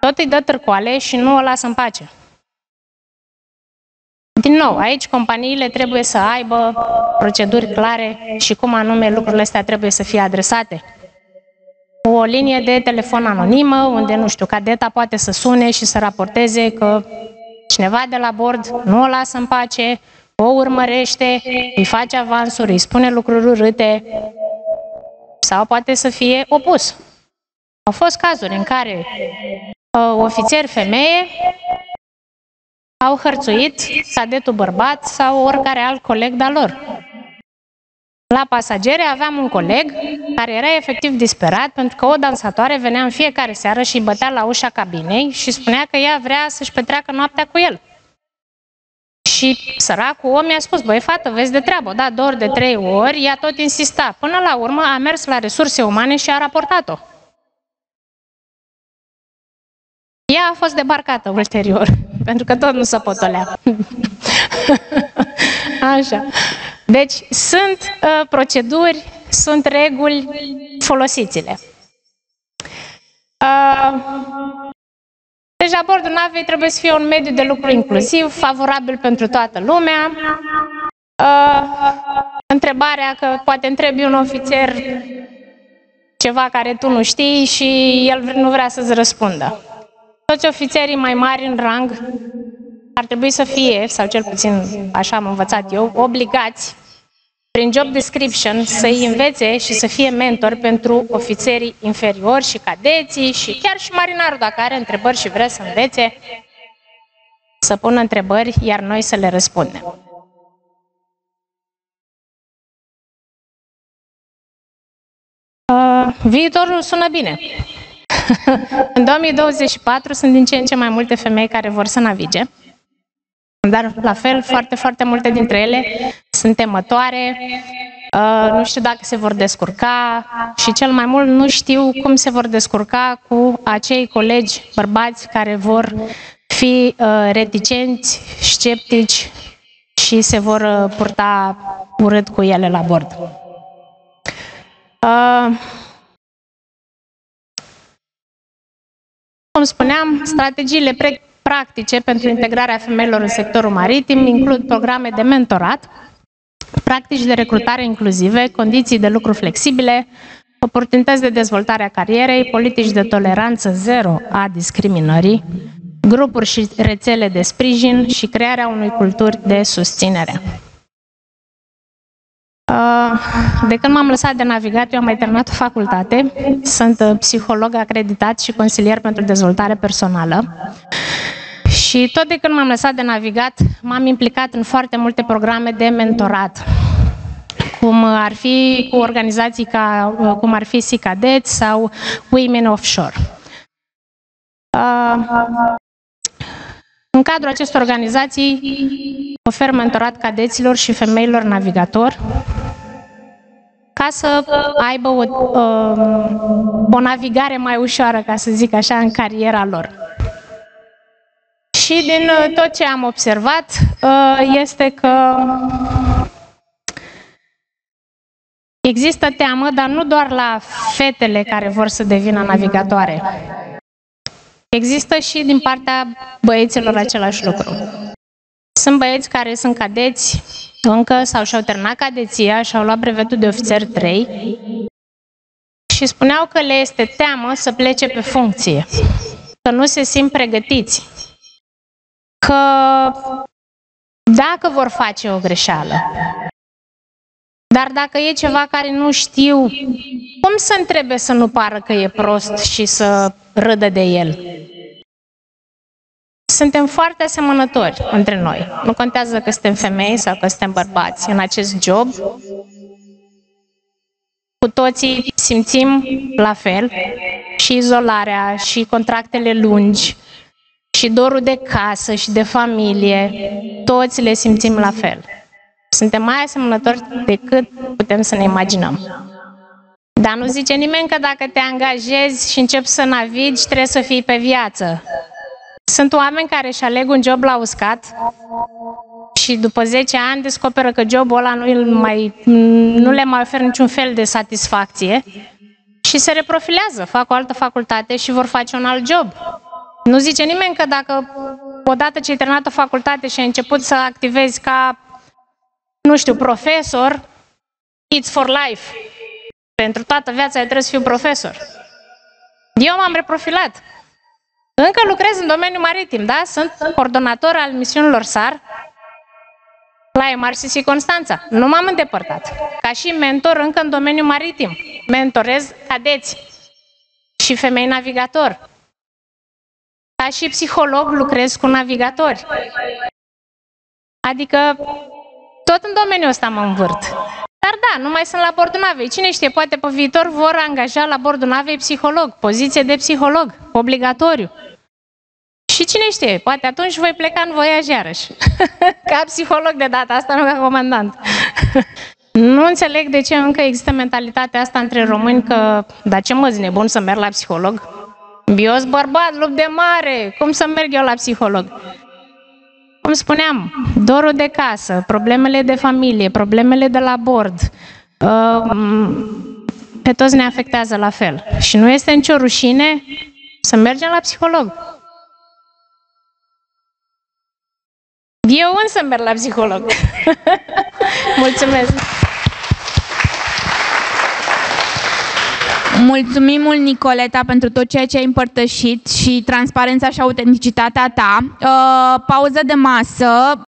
tot îi dă târcoale și nu o lasă în pace. Din nou, aici companiile trebuie să aibă proceduri clare și cum anume lucrurile astea trebuie să fie adresate. O linie de telefon anonimă, unde, nu știu, cadeta poate să sune și să raporteze că cineva de la bord nu o lasă în pace, o urmărește, îi face avansuri, îi spune lucruri urâte, sau poate să fie opus. Au fost cazuri în care uh, ofițeri femeie au hărțuit cadetul bărbat sau oricare alt coleg de-al lor. La pasagere aveam un coleg care era efectiv disperat pentru că o dansatoare venea în fiecare seară și îi bătea la ușa cabinei și spunea că ea vrea să-și petreacă noaptea cu el. Și săracul om mi-a spus, băi fată, vezi de treabă, da, două ori de trei ori, ea tot insista. Până la urmă a mers la resurse umane și a raportat-o. Ea a fost debarcată ulterior, (laughs) pentru că tot nu se potolea. (laughs) Așa. Deci sunt uh, proceduri, sunt reguli, folosiți-le. Uh, deci abordul navei trebuie să fie un mediu de lucru inclusiv, favorabil pentru toată lumea. Uh, întrebarea că poate întrebi un ofițer ceva care tu nu știi și el nu vrea să-ți răspundă. Toți ofițerii mai mari în rang ar trebui să fie, sau cel puțin așa am învățat eu, obligați prin job description să-i învețe și să fie mentor pentru ofițerii inferiori și cadeții și chiar și marinarul dacă are întrebări și vrea să învețe, să pună întrebări, iar noi să le răspundem. Uh, viitorul sună bine. (laughs) în 2024 sunt din ce în ce mai multe femei care vor să navige. Dar, la fel, foarte, foarte multe dintre ele sunt temătoare, uh, nu știu dacă se vor descurca și cel mai mult nu știu cum se vor descurca cu acei colegi bărbați care vor fi uh, reticenți, sceptici și se vor uh, purta urât cu ele la bord. Cum spuneam, strategiile practice pentru integrarea femeilor în sectorul maritim includ programe de mentorat, practici de recrutare inclusive, condiții de lucru flexibile, oportunități de dezvoltare a carierei, politici de toleranță zero a discriminării, grupuri și rețele de sprijin și crearea unei culturi de susținere. Uh, de când m-am lăsat de navigat, eu am mai terminat o facultate, sunt psiholog acreditat și consilier pentru dezvoltare personală și tot de când m-am lăsat de navigat, m-am implicat în foarte multe programe de mentorat cum ar fi cu organizații ca, cum ar fi SICADET sau Women Offshore. Uh, în cadrul acestor organizații ofer mentorat cadeților și femeilor navigatori ca să aibă o, o, o navigare mai ușoară, ca să zic așa, în cariera lor. Și din uh, tot ce am observat uh, este că există teamă, dar nu doar la fetele care vor să devină navigatoare. Există și din partea băieților același lucru. Sunt băieți care sunt cadeți încă sau și-au terminat cadeția și au luat brevetul de ofițer 3 și spuneau că le este teamă să plece pe funcție, că nu se simt pregătiți, că dacă vor face o greșeală, dar dacă e ceva care nu știu, cum să întrebe să nu pară că e prost și să râdă de el? Suntem foarte asemănători între noi. Nu contează că suntem femei sau că suntem bărbați în acest job. Cu toții simțim la fel și izolarea și contractele lungi și dorul de casă și de familie, toți le simțim la fel. Suntem mai asemănători decât putem să ne imaginăm. Dar nu zice nimeni că dacă te angajezi și începi să navigi, trebuie să fii pe viață. Sunt oameni care își aleg un job la uscat și după 10 ani descoperă că jobul ăla nu, mai, nu le mai oferă niciun fel de satisfacție și se reprofilează, fac o altă facultate și vor face un alt job. Nu zice nimeni că dacă odată ce ai terminat o facultate și ai început să activezi ca, nu știu, profesor, it's for life. Pentru toată viața trebuie să fiu profesor. Eu m-am reprofilat. Încă lucrez în domeniul maritim, da? Sunt coordonator al misiunilor SAR la MRCC Constanța. Nu m-am îndepărtat. Ca și mentor încă în domeniul maritim. Mentorez cadeți și femei navigator. Ca și psiholog lucrez cu navigatori. Adică tot în domeniul ăsta mă învârt. Dar da, nu mai sunt la bordul navei. Cine știe, poate pe viitor vor angaja la bordul navei psiholog, poziție de psiholog, obligatoriu. Și cine știe, poate atunci voi pleca în voiaj iarăși. (laughs) ca psiholog de data asta, nu ca comandant. (laughs) nu înțeleg de ce încă există mentalitatea asta între români că, da ce mă nebun să merg la psiholog? Bios bărbat, lup de mare, cum să merg eu la psiholog? Cum spuneam, dorul de casă, problemele de familie, problemele de la bord, uh, pe toți ne afectează la fel. Și nu este nicio rușine să mergem la psiholog. Eu însă merg la psiholog. (laughs) Mulțumesc! Mulțumim mult, Nicoleta, pentru tot ceea ce ai împărtășit și transparența și autenticitatea ta. Uh, pauză de masă.